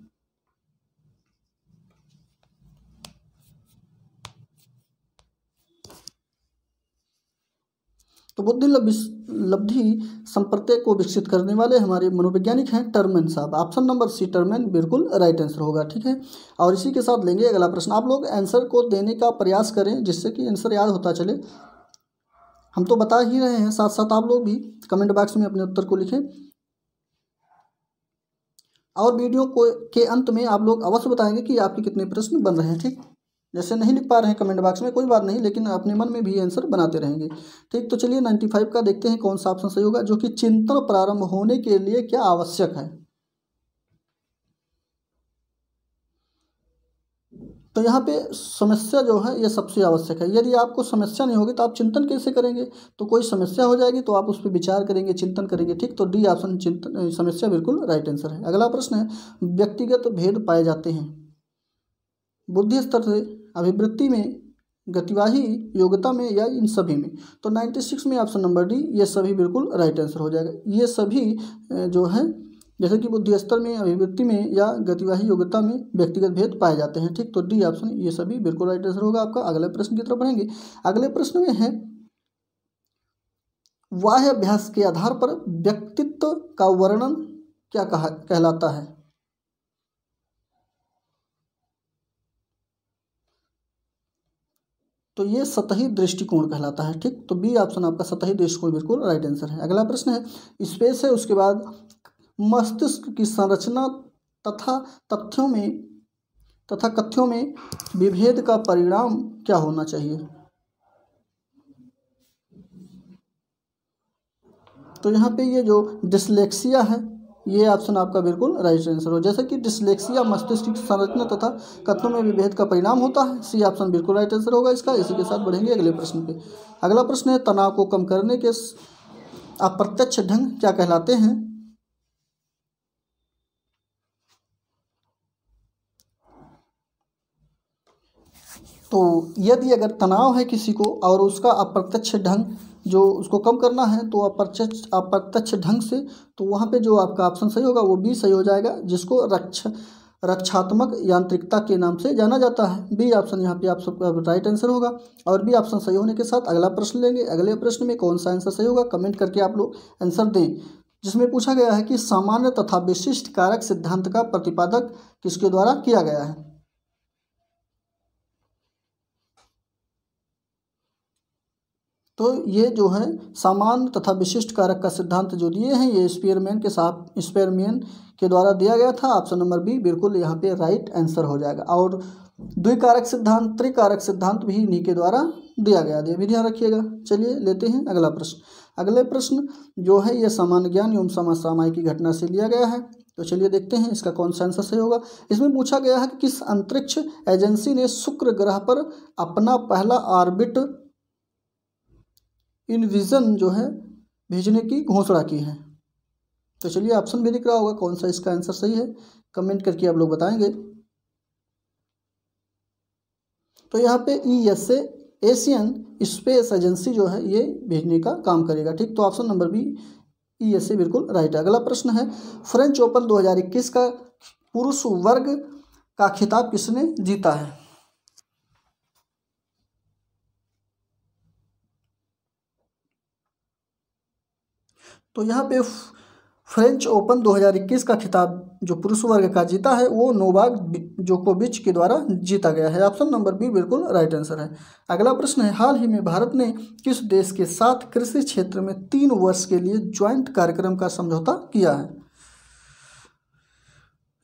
तो बुद्धि लब्धि संप्रत्यय को विकसित करने वाले हमारे मनोवैज्ञानिक हैं टर्मन साहब। Option number C, Terman. बिल्कुल राइट आंसर होगा, ठीक है? और इसी के साथ लेंगे अगला प्रश्न। आप लोग आंसर को देने का प्रयास करें, जिससे कि आंसर याद होता चले। हम तो बता ही रहे हैं साथ साथ आप लोग भी कमेंट बॉक्स में अपने उत्तर को लिखें। और वीडियो को के अंत में आप लोग अवश्य बताएँगे कि आपके कितने प्रश्न बन रहे हैं, ठीक? जैसे नहीं लिख पा रहे हैं कमेंट बॉक्स में, कोई बात नहीं, लेकिन अपने मन में भी आंसर बनाते रहेंगे। ठीक तो चलिए नाइन्टी फाइव का देखते हैं कौन सा ऑप्शन सही होगा, जो कि चिंतन प्रारंभ होने के लिए क्या आवश्यक है। तो यहाँ पे समस्या जो है, ये सबसे आवश्यक है। यदि आपको समस्या नहीं होगी तो आप चिंतन कैसे करेंगे? तो कोई समस्या हो जाएगी तो आप उस पर विचार करेंगे, चिंतन करेंगे। ठीक तो डी ऑप्शन चिंतन समस्या बिल्कुल राइट आंसर है। अगला प्रश्न है, व्यक्तिगत भेद पाए जाते हैं। बुद्धि स्तर से अभिवृत्ति में, गतिवाही, योग्यता में या इन सभी में। तो नाइन्टी सिक्स में ऑप्शन नंबर डी ये सभी बिल्कुल राइट आंसर हो जाएगा। ये सभी जो है, जैसे कि बुद्धि स्तर में अभिवृत्ति में या गतिवाही, योग्यता में व्यक्तिगत भेद पाए जाते हैं। ठीक तो डी ऑप्शन ये सभी बिल्कुल राइट आंसर होगा आपका। अगले प्रश्न की तरफ़ बढ़ेंगे। अगले प्रश्न में है वाह्य अभ्यास के आधार पर व्यक्तित्व का वर्णन क्या कहा, कहलाता है? तो ये सतही दृष्टिकोण कहलाता है, ठीक? तो बी ऑप्शन आपका सतही दृष्टिकोण, बिल्कुल राइट आंसर है। अगला प्रश्न है, स्पेस है, उसके बाद मस्तिष्क की संरचना तथा तथ्यों में, तथा कथ्यों में विभेद का परिणाम क्या होना चाहिए? तो यहाँ पे ये जो डिसलेक्सिया है ये ऑप्शन आपका बिल्कुल राइट आंसर हो। जैसे कि डिसलेक्सिया मस्तिष्क संरचना तथा कथनों में विभेद का परिणाम होता है। सी ऑप्शन बिल्कुल राइट आंसर होगा इसका। इसी के साथ बढ़ेंगे अगले प्रश्न पे। अगला प्रश्न है, तनाव को कम करने के अप्रत्यक्ष ढंग क्या कहलाते हैं? तो यदि अगर तनाव है किसी को और उसका अप्रत्यक्ष ढंग जो उसको कम करना है तो अप्रत्यक्ष अप्रत्यक्ष ढंग से तो वहाँ पे जो आपका ऑप्शन सही होगा, वो बी सही हो जाएगा, जिसको रक्ष, रक्षात्मक यांत्रिकता के नाम से जाना जाता है। बी ऑप्शन यहाँ पे आप सबका राइट आंसर होगा, और बी ऑप्शन सही होने के साथ अगला प्रश्न लेंगे। अगले प्रश्न में कौन सा आंसर सही होगा कमेंट करके आप लोग आंसर दें। जिसमें पूछा गया है कि सामान्य तथा विशिष्ट कारक सिद्धांत का प्रतिपादक किसके द्वारा किया गया है? तो ये जो है, सामान्य तथा विशिष्ट कारक का सिद्धांत जो दिए हैं, ये स्पेयरमैन के साथ, स्पेयरमैन के द्वारा दिया गया था। ऑप्शन नंबर बी, बिल्कुल यहाँ पे राइट आंसर हो जाएगा। और द्विकारक सिद्धांत, त्रिकारक सिद्धांत भी इन्हीं के द्वारा दिया गया। ये भी ध्यान रखिएगा। चलिए लेते हैं अगला प्रश्न। अगले प्रश्न जो है, ये सामान्य ज्ञान एवं समसामयिक की घटना से लिया गया है। तो चलिए देखते हैं इसका कौन सा आंसर सही होगा। इसमें पूछा गया है कि किस अंतरिक्ष एजेंसी ने शुक्र ग्रह पर अपना पहला ऑर्बिट इन विज़न जो है भेजने की घोषणा की है। तो चलिए ऑप्शन भी दिख रहा होगा, कौन सा इसका आंसर सही है कमेंट करके आप लोग बताएँगे। तो यहाँ पे E S A Asian space agency जो है ये भेजने का काम करेगा, ठीक? तो option number B E S A बिल्कुल राइट है। अगला प्रश्न है फ्रेंच ओपन 2021 का पुरुष वर्ग का खिताब किसने जीता है? तो यहाँ पे फ्रेंच ओपन 2021 का खिताब जो पुरुष वर्ग का जीता है, वो नोवाक जोकोविच के द्वारा जीता गया है। ऑप्शन नंबर बी बिल्कुल राइट आंसर है। अगला प्रश्न है, हाल ही में भारत ने किस देश के साथ कृषि क्षेत्र में तीन वर्ष के लिए ज्वाइंट कार्यक्रम का समझौता किया है?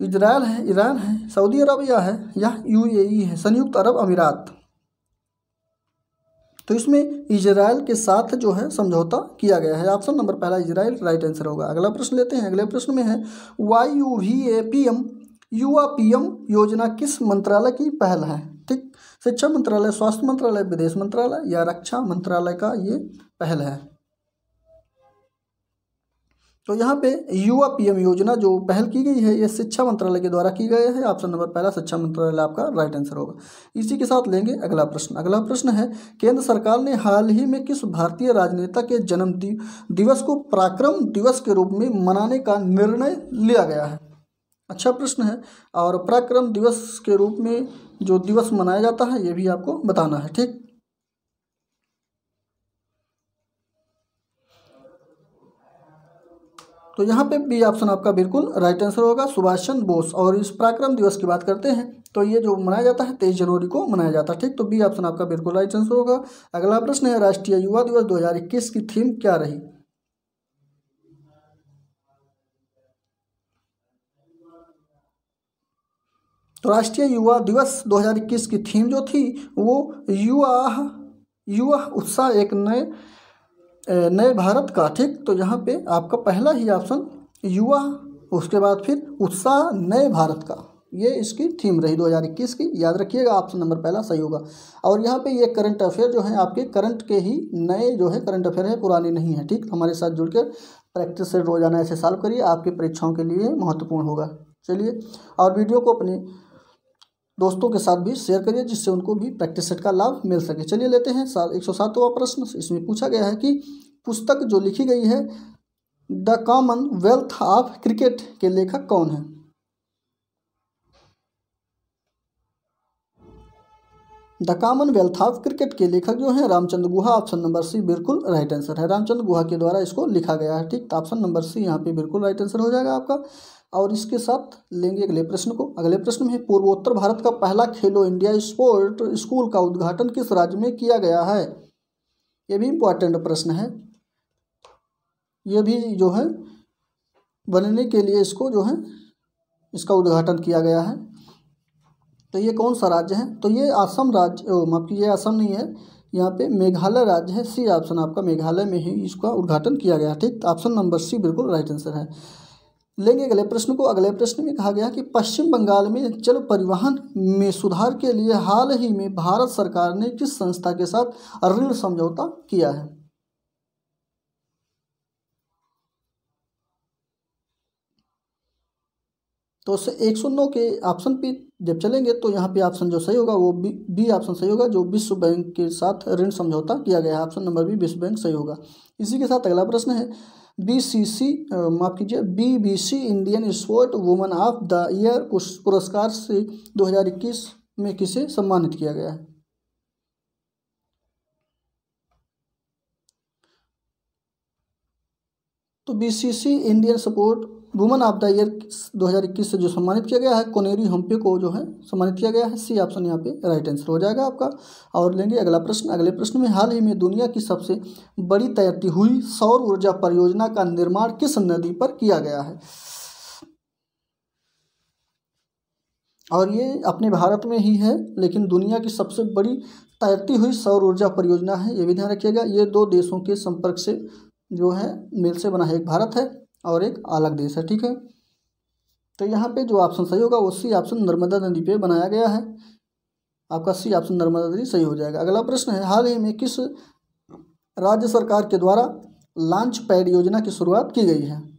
इजराइल है, ईरान है, सऊदी अरबिया है, या यूएई है, संयुक्त अरब अमीरात। तो इसमें इजराइल के साथ जो है समझौता किया गया है। ऑप्शन नंबर पहला, इजराइल, राइट आंसर होगा। अगला प्रश्न लेते हैं। अगले प्रश्न में है Y U V A P M Yuva P M योजना किस मंत्रालय की पहल है? ठीक, शिक्षा मंत्रालय, स्वास्थ्य मंत्रालय, विदेश मंत्रालय या रक्षा मंत्रालय का ये पहल है। तो यहाँ पे युवा पीएम योजना जो पहल की गई है, ये शिक्षा मंत्रालय के द्वारा की गई है। ऑप्शन नंबर पहला, शिक्षा मंत्रालय आपका राइट आंसर होगा। इसी के साथ लेंगे अगला प्रश्न। अगला प्रश्न है, केंद्र सरकार ने हाल ही में किस भारतीय राजनेता के जन्म दिवस को पराक्रम दिवस के रूप में मनाने का निर्णय लिया गया है? अच्छा प्रश्न है, और पराक्रम दिवस के रूप में जो दिवस मनाया जाता है, ये भी आपको बताना है, ठीक? तो यहाँ पे बी ऑप्शन आपका बिल्कुल राइट आंसर होगा सुभाष चंद्र बोस। और इस पराक्रम दिवस की बात करते हैं तो ये जो मनाया जाता है, तेईस जनवरी को मनाया जाता है, ठीक? तो बी ऑप्शन आपका बिल्कुल राइट आंसर होगा। अगला प्रश्न है, राष्ट्रीय युवा दिवस 2021 की थीम क्या रही? तो राष्ट्रीय युवा दिवस 2021 की थीम जो थी, वो युवा युवा उत्साह एक नए नए भारत का, ठीक? तो यहाँ पे आपका पहला ही ऑप्शन युवा, उसके बाद फिर उत्साह, नए भारत का। ये इसकी थीम रही 2021 की। याद रखिएगा ऑप्शन नंबर पहला सही होगा। और यहाँ पे ये करंट अफेयर जो है, आपके करंट के ही नए जो है करंट अफेयर है, पुराने नहीं है, ठीक? हमारे साथ जुड़कर प्रैक्टिस से रोज़ाना ऐसे सॉल्व करिए, आपकी परीक्षाओं के लिए महत्वपूर्ण होगा। चलिए, और वीडियो को अपने दोस्तों के साथ भी शेयर करिए, जिससे उनको भी प्रैक्टिस सेट का लाभ मिल सके। चलिए लेते हैं एक सौ प्रश्न। इसमें पूछा गया है कि पुस्तक जो लिखी गई है the commonwealth of cricket के लेखक कौन है? The commonwealth of cricket के लेखक जो है, Ramachandra Guha. Option number C बिल्कुल राइट आंसर है। रामचंद्र गुहा के द्वारा इसको लिखा गया है। ठीक ऑप्शन नंबर सी यहाँ पे बिल्कुल राइट आंसर हो जाएगा आपका। और इसके साथ लेंगे अगले प्रश्न को। अगले प्रश्न में पूर्वोत्तर भारत का पहला खेलो इंडिया स्पोर्ट स्कूल का उद्घाटन किस राज्य में किया गया है? ये भी इम्पोर्टेंट प्रश्न है। ये भी जो है, बनने के लिए इसको जो है, इसका उद्घाटन किया गया है। तो ये कौन सा राज्य है? तो ये असम राज्य माफ़ कीजिए असम नहीं है। यहाँ पे मेघालय राज्य है। सी ऑप्शन आपका मेघालय में ही इसका उद्घाटन किया गया। ठीक, ऑप्शन नंबर सी बिल्कुल राइट आंसर है। लेंगे अगले प्रश्न को। अगले प्रश्न में कहा गया कि पश्चिम बंगाल में जल परिवहन में सुधार के लिए हाल ही में भारत सरकार ने किस संस्था के साथ ऋण समझौता किया है? तो एक सौ नौ के ऑप्शन पे जब चलेंगे तो यहाँ पे ऑप्शन जो सही होगा, वो बी बी ऑप्शन सही होगा, जो विश्व बैंक के साथ ऋण समझौता किया गया है। ऑप्शन नंबर बी विश्व बैंक सही होगा। इसी के साथ अगला प्रश्न है बी सी सी माफ़ कीजिए B B Indian sport woman of the year पुरस्कार से 2021 में किसे सम्मानित किया गया है? तो BBC Indian sport woman of the year 2021 से जो सम्मानित किया गया है, कोनेरी हम्पे को जो है सम्मानित किया गया है। सी ऑप्शन यहाँ पे राइट आंसर हो जाएगा आपका। और लेंगे अगला प्रश्न। अगले प्रश्न में हाल ही में दुनिया की सबसे बड़ी तैरती हुई सौर ऊर्जा परियोजना का निर्माण किस नदी पर किया गया है? और ये अपने भारत में ही है, लेकिन दुनिया की सबसे बड़ी तैरती हुई सौर ऊर्जा परियोजना है, ये भी ध्यान रखिएगा। ये दो देशों के संपर्क से जो है मेल से बना है। एक भारत है और एक अलग देश है, ठीक है? तो यहाँ पे जो ऑप्शन सही होगा वो सी ऑप्शन नर्मदा नदी पे बनाया गया है। आपका सी ऑप्शन नर्मदा नदी सही हो जाएगा। अगला प्रश्न है, हाल ही में किस राज्य सरकार के द्वारा लॉन्च पैड योजना की शुरुआत की गई है?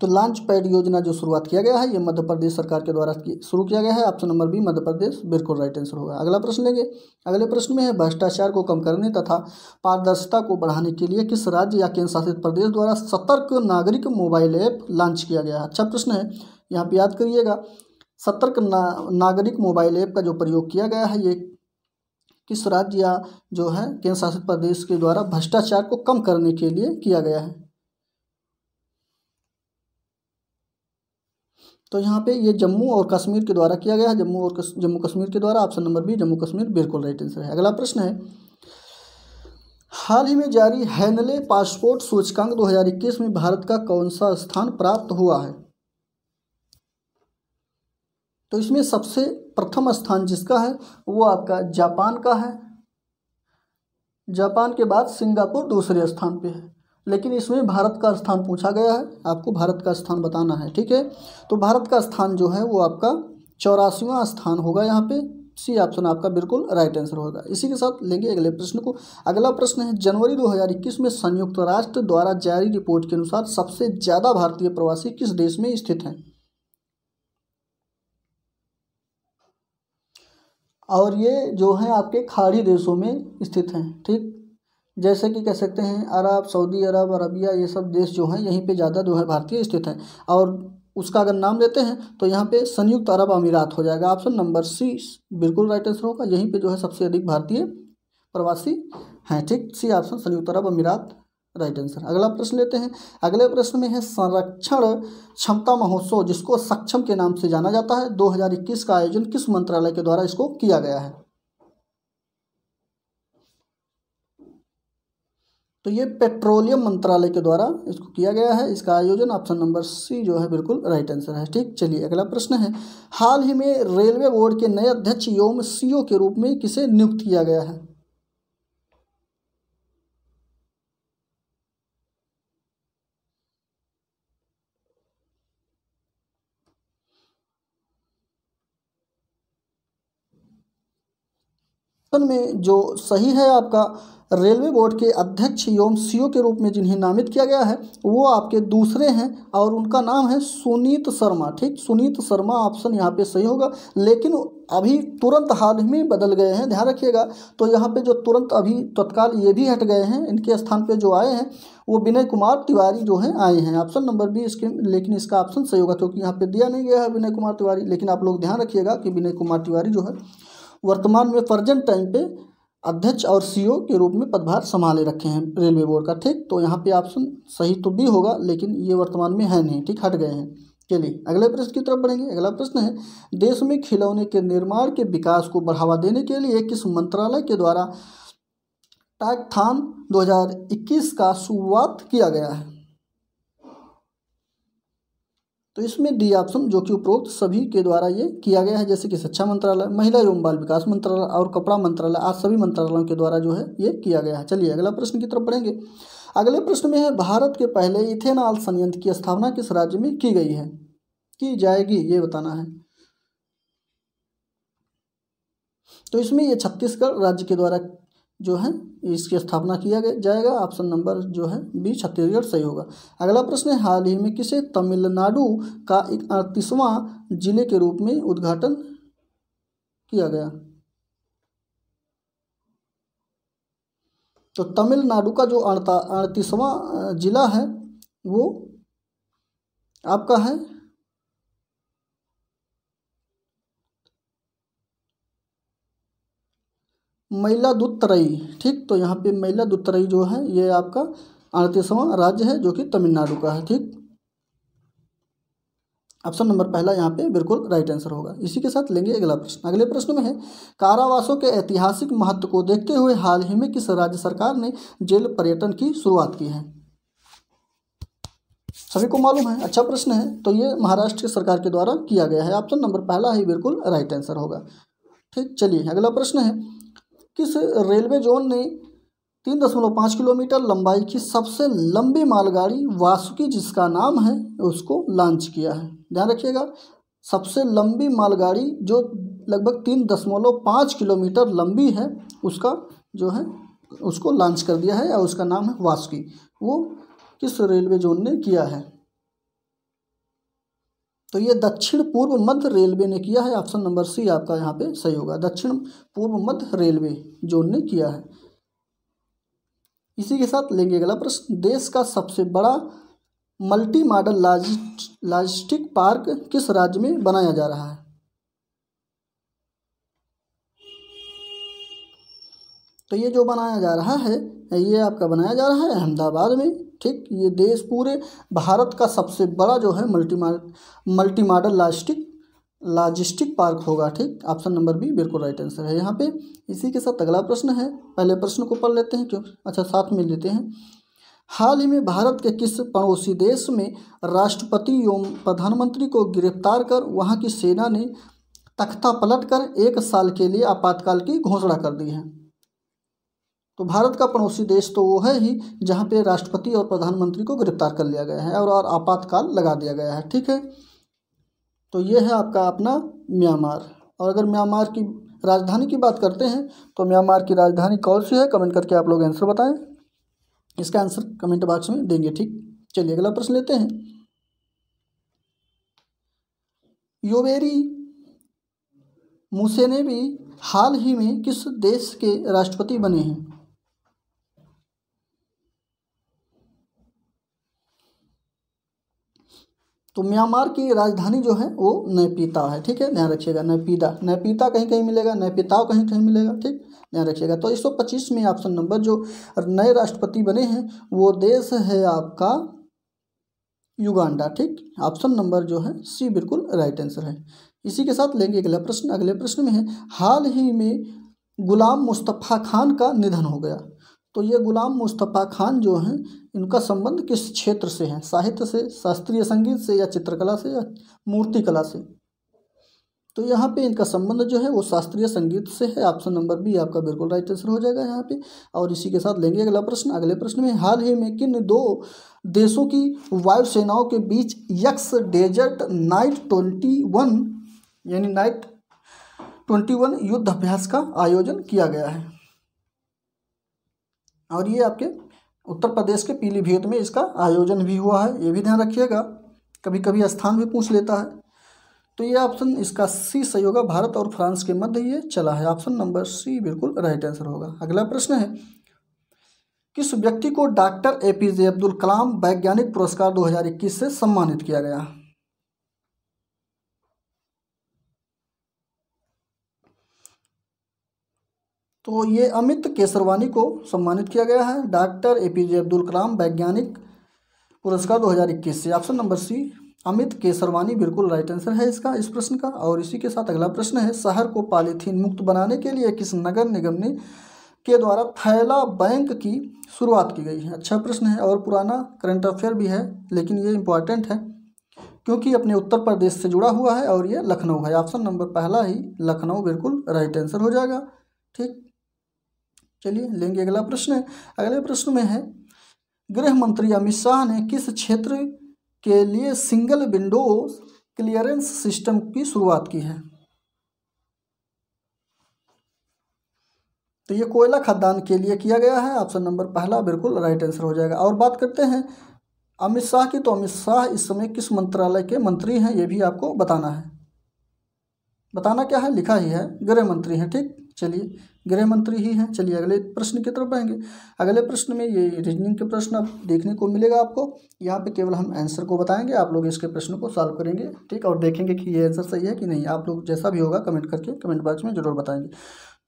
तो लॉन्च पैड योजना जो शुरुआत किया गया है ये मध्य प्रदेश सरकार के द्वारा शुरू किया गया है। Option number B Madhya Pradesh. बिल्कुल राइट आंसर होगा। अगला प्रश्न लेंगे। अगले प्रश्न में है भ्रष्टाचार को कम करने तथा पारदर्शिता को बढ़ाने के लिए किस राज्य या केंद्र शासित प्रदेश द्वारा सतर्क नागरिक मोबाइल ऐप लॉन्च किया गया है? अच्छा प्रश्न है। यहाँ पर याद करिएगा सतर्क ना, नागरिक मोबाइल ऐप का जो प्रयोग किया गया है ये किस राज्य या जो है केंद्र शासित प्रदेश के द्वारा भ्रष्टाचार को कम करने के लिए किया गया है? तो यहाँ पे ये जम्मू और कश्मीर के द्वारा किया गया है। जम्मू और कस, जम्मू कश्मीर के द्वारा option number B Jammu Kashmir बिल्कुल राइट आंसर है। अगला प्रश्न है हाल ही में जारी हैनले पासपोर्ट सूचकांक 2021 में भारत का कौन सा स्थान प्राप्त हुआ है? तो इसमें सबसे प्रथम स्थान जिसका है वो आपका जापान का है। जापान के बाद सिंगापुर दूसरे स्थान पे है। लेकिन इसमें भारत का स्थान पूछा गया है। आपको भारत का स्थान बताना है, ठीक है? तो भारत का स्थान जो है वो आपका चौरासीवां स्थान होगा यहाँ पे। सी ऑप्शन आपका बिल्कुल राइट आंसर होगा। इसी के साथ लेंगे अगले प्रश्न को। अगला प्रश्न है, जनवरी 2021 में संयुक्त राष्ट्र द्वारा जारी रिपोर्ट के अनुसार सबसे ज़्यादा भारतीय प्रवासी किस देश में स्थित हैं? और ये जो है आपके खाड़ी देशों में स्थित हैं, ठीक? जैसे कि कह सकते हैं, अरब, सऊदी अरब, अरबिया, ये सब देश जो हैं, यहीं पे ज़्यादा जो है भारतीय स्थित हैं। और उसका अगर नाम लेते हैं तो यहाँ पे संयुक्त अरब अमीरात हो जाएगा ऑप्शन नंबर सी बिल्कुल राइट आंसर होगा। यहीं पे जो है सबसे अधिक भारतीय प्रवासी हैं, ठीक? सी ऑप्शन संयुक्त अरब अमीरात राइट आंसर अगला प्रश्न लेते हैं। अगले प्रश्न में है संरक्षण क्षमता महोत्सव, जिसको सक्षम के नाम से जाना जाता है। 2021 का आयोजन किस मंत्रालय के द्वारा इसको किया गया है? तो ये पेट्रोलियम मंत्रालय के द्वारा इसको किया गया है। इसका आयोजन ऑप्शन नंबर सी जो है, बिल्कुल राइट आंसर है। ठीक, चलिए अगला प्रश्न है। हाल ही में रेलवे बोर्ड के नए अध्यक्ष योम सीओ के रूप में किसे नियुक्त किया गया है? में जो सही है आपका, रेलवे बोर्ड के अध्यक्ष एवं सीओ के रूप में जिन्हें नामित किया गया है, वो आपके दूसरे हैं और उनका नाम है सुनीत शर्मा, ठीक? सुनीत शर्मा ऑप्शन यहाँ पे सही होगा, लेकिन अभी तुरंत हाल ही में बदल गए हैं, ध्यान रखिएगा। तो यहाँ पे जो तुरंत अभी तत्काल ये भी हट गए हैं, इनके स्थान पे जो आए हैं, वो विनय कुमार तिवारी जो हैं, आए हैं। ऑप्शन नंबर बी इसके, लेकिन इसका ऑप्शन सही होगा क्योंकि यहाँ पे दिया नहीं गया है विनय कुमार तिवारी, लेकिन आप लोग ध्यान रखिएगा कि विनय कुमार तिवारी जो है वर्तमान में प्रजेंट टाइम पे अध्यक्ष और सीईओ के रूप में पदभार संभाले रखे हैं रेलवे बोर्ड का, ठीक? तो यहाँ पे ऑप्शन सही तो भी होगा, लेकिन ये वर्तमान में है नहीं, ठीक? हट गए हैं। चलिए, अगले प्रश्न की तरफ़ बढ़ेंगे। अगला प्रश्न है, देश में खिलौने के निर्माण के विकास को बढ़ावा देने के लिए किस मंत्रालय के द्वारा टैगथान 2021 का शुरुआत किया गया है? तो इसमें डी ऑप्शन जो कि उपरोक्त सभी के द्वारा ये किया गया है, जैसे कि शिक्षा मंत्रालय, महिला एवं बाल विकास मंत्रालय और कपड़ा मंत्रालय, आज सभी मंत्रालयों के द्वारा जो है ये किया गया है। चलिए अगला प्रश्न की तरफ़ बढ़ेंगे। अगले प्रश्न में है, भारत के पहले इथेनॉल संयंत्र की स्थापना किस राज्य में की गई है? की जाएगी, ये बताना है। तो इसमें ये छत्तीसगढ़ राज्य के द्वारा जो है, इसकी स्थापना किया जाएगा। ऑप्शन नंबर जो है बी, छत्तीसगढ़ सही होगा। अगला प्रश्न है, हाल ही में किसे तमिलनाडु का एक अड़तीसवां ज़िले के रूप में उद्घाटन किया गया? तो तमिलनाडु का जो अड़ता, अड़तीसवां जिला है, वो आपका है मैलादुतरई ठीक? तो यहाँ पे मैला मैलादुतरई जो है, ये आपका अड़तीसवां राज्य है, जो कि तमिलनाडु का है, ठीक? ऑप्शन नंबर पहला यहाँ पे बिल्कुल राइट आंसर होगा। इसी के साथ लेंगे अगला प्रश्न। अगले प्रश्न में है, कारावासों के ऐतिहासिक महत्व को देखते हुए हाल ही में किस राज्य सरकार ने जेल पर्यटन की शुरुआत की है? सभी को मालूम है? अच्छा प्रश्न है तो ये महाराष्ट्र सरकार के द्वारा किया गया है। ऑप्शन नंबर पहला ही बिल्कुल राइट आंसर होगा। ठीक, चलिए, अगला प्रश्न है किस रेलवे जोन ने तीन दशमलव पाँच किलोमीटर लंबाई की सबसे लंबी मालगाड़ी वासुकी, जिसका नाम है, उसको लॉन्च किया है? ध्यान रखिएगा, सबसे लंबी मालगाड़ी जो लगभग तीन दशमलव पाँच किलोमीटर लंबी है, उसका जो है, उसको लॉन्च कर दिया है और उसका नाम है वासुकी। वो किस रेलवे जोन ने किया है? तो ये दक्षिण पूर्व मध्य रेलवे ने किया है। ऑप्शन नंबर सी आपका यहाँ पे सही होगा। दक्षिण पूर्व मध्य रेलवे जोन ने किया है। इसी के साथ लेंगे अगला प्रश्न, देश का सबसे बड़ा मल्टी मॉडल लॉजिस्टिक पार्क किस राज्य में बनाया जा रहा है? तो ये जो बनाया जा रहा है, ये आपका बनाया जा रहा है अहमदाबाद में। ठीक? ये देश पूरे भारत का सबसे बड़ा जो है मल्टी मल्टी मॉडल लास्टिक लॉजिस्टिक पार्क होगा, ठीक? ऑप्शन नंबर बी बिल्कुल राइट आंसर है। यहाँ पे इसी के साथ अगला प्रश्न है। पहले प्रश्न को पढ़ लेते हैं, क्यों? अच्छा साथ में लेते हैं। हाल ही में भारत के किस पड़ोसी देश में राष्ट्रपति एवं प्रधानमंत्री को गिरफ़्तार कर वहाँ की सेना ने तख्ता पलट कर एक साल के लिए आपातकाल की घोषणा कर दी है? तो भारत का पड़ोसी देश तो वो है ही जहाँ पे राष्ट्रपति और प्रधानमंत्री को गिरफ़्तार कर लिया गया है और, और आपातकाल लगा दिया गया है ठीक है? तो ये है आपका अपना म्यांमार। और अगर म्यांमार की राजधानी की बात करते हैं तो म्यांमार की राजधानी कौन सी है? कमेंट करके आप लोग आंसर बताएँ। इसका आंसर कमेंट बॉक्स में देंगे ठीक? चलिए अगला प्रश्न लेते हैं। योवेरी मुसेनेवी हाल ही में किस देश के राष्ट्रपति बने हैं? तो म्यांमार की राजधानी जो है, वो नैपीता है, ठीक है? ध्यान रखिएगा नैपीदा नैपीता कहीं कहीं मिलेगा, नैपीताओ कहीं कहीं मिलेगा, ठीक? ध्यान रखिएगा। तो एक सौ पच्चीस में ऑप्शन नंबर जो नए राष्ट्रपति बने हैं, वो देश है आपका युगांडा, ठीक? ऑप्शन नंबर जो है, सी बिल्कुल राइट आंसर है। इसी के साथ लेंगे अगला प्रश्न। अगले प्रश्न में है, हाल ही में गुलाम मुस्तफ़ा खान का निधन हो गया। तो ये गुलाम मुस्तफ़ा खान जो हैं इनका संबंध किस क्षेत्र से है? साहित्य से, शास्त्रीय संगीत से या चित्रकला से या मूर्ति कला से? तो यहाँ पे इनका संबंध जो है वो शास्त्रीय संगीत से है। ऑप्शन नंबर बी आपका बिल्कुल राइट आंसर हो जाएगा यहाँ पे। और इसी के साथ लेंगे अगला प्रश्न। अगले प्रश्न में, हाल ही में किन दो देशों की वायुसेनाओं के बीच ex desert knight twenty one, यानी नाइट ट्वेंटी वन युद्ध अभ्यास का आयोजन किया गया है? और ये आपके उत्तर प्रदेश के पीलीभीत में इसका आयोजन भी हुआ है, ये भी ध्यान रखिएगा। कभी कभी स्थान भी पूछ लेता है। तो ये ऑप्शन इसका सी सही होगा भारत और फ्रांस के मध्य ये चला है। ऑप्शन नंबर सी बिल्कुल राइट आंसर होगा। अगला प्रश्न है, किस व्यक्ति को doctor A P J Abdul Kalam वैज्ञानिक पुरस्कार 2021 से सम्मानित किया गया? तो ये अमित केसरवानी को सम्मानित किया गया है। Doctor A P J Abdul Kalam वैज्ञानिक पुरस्कार 2021 से। Option number C, Amit Kesarwani बिल्कुल राइट आंसर है इसका, इस प्रश्न का। और इसी के साथ अगला प्रश्न है, शहर को पॉलीथीन मुक्त बनाने के लिए किस नगर निगम ने के द्वारा थैला बैंक की शुरुआत की गई है? अच्छा प्रश्न है और पुराना करंट अफेयर भी है, लेकिन ये इंपॉर्टेंट है, क्योंकि अपने उत्तर प्रदेश से जुड़ा हुआ है और ये लखनऊ है। ऑप्शन नंबर पहला ही लखनऊ बिल्कुल राइट आंसर हो जाएगा। ठीक। चलिए लेंगे अगला प्रश्न। अगले प्रश्न में है, गृह मंत्री अमित शाह ने किस क्षेत्र के लिए सिंगल विंडो क्लियरेंस सिस्टम की शुरुआत की है? तो ये कोयला खदान के लिए किया गया है। ऑप्शन नंबर पहला बिल्कुल राइट आंसर हो जाएगा। और बात करते हैं, अमित शाह की तो अमित शाह इस समय किस मंत्रालय के मंत्री हैं, ये भी आपको बताना है। बताना क्या है? लिखा ही है, गृह मंत्री हैं, ठीक? चलिए गृह मंत्री ही हैं। चलिए अगले प्रश्न की तरफ़ बढ़ेंगे अगले प्रश्न में ये रीजनिंग के प्रश्न अब देखने को मिलेगा आपको। यहाँ पे केवल हम आंसर को बताएँगे। आप लोग इसके प्रश्न को सॉल्व करेंगे, ठीक? और देखेंगे कि ये आंसर सही है कि नहीं। आप लोग जैसा भी होगा कमेंट करके कमेंट बॉक्स में ज़रूर बताएँगे।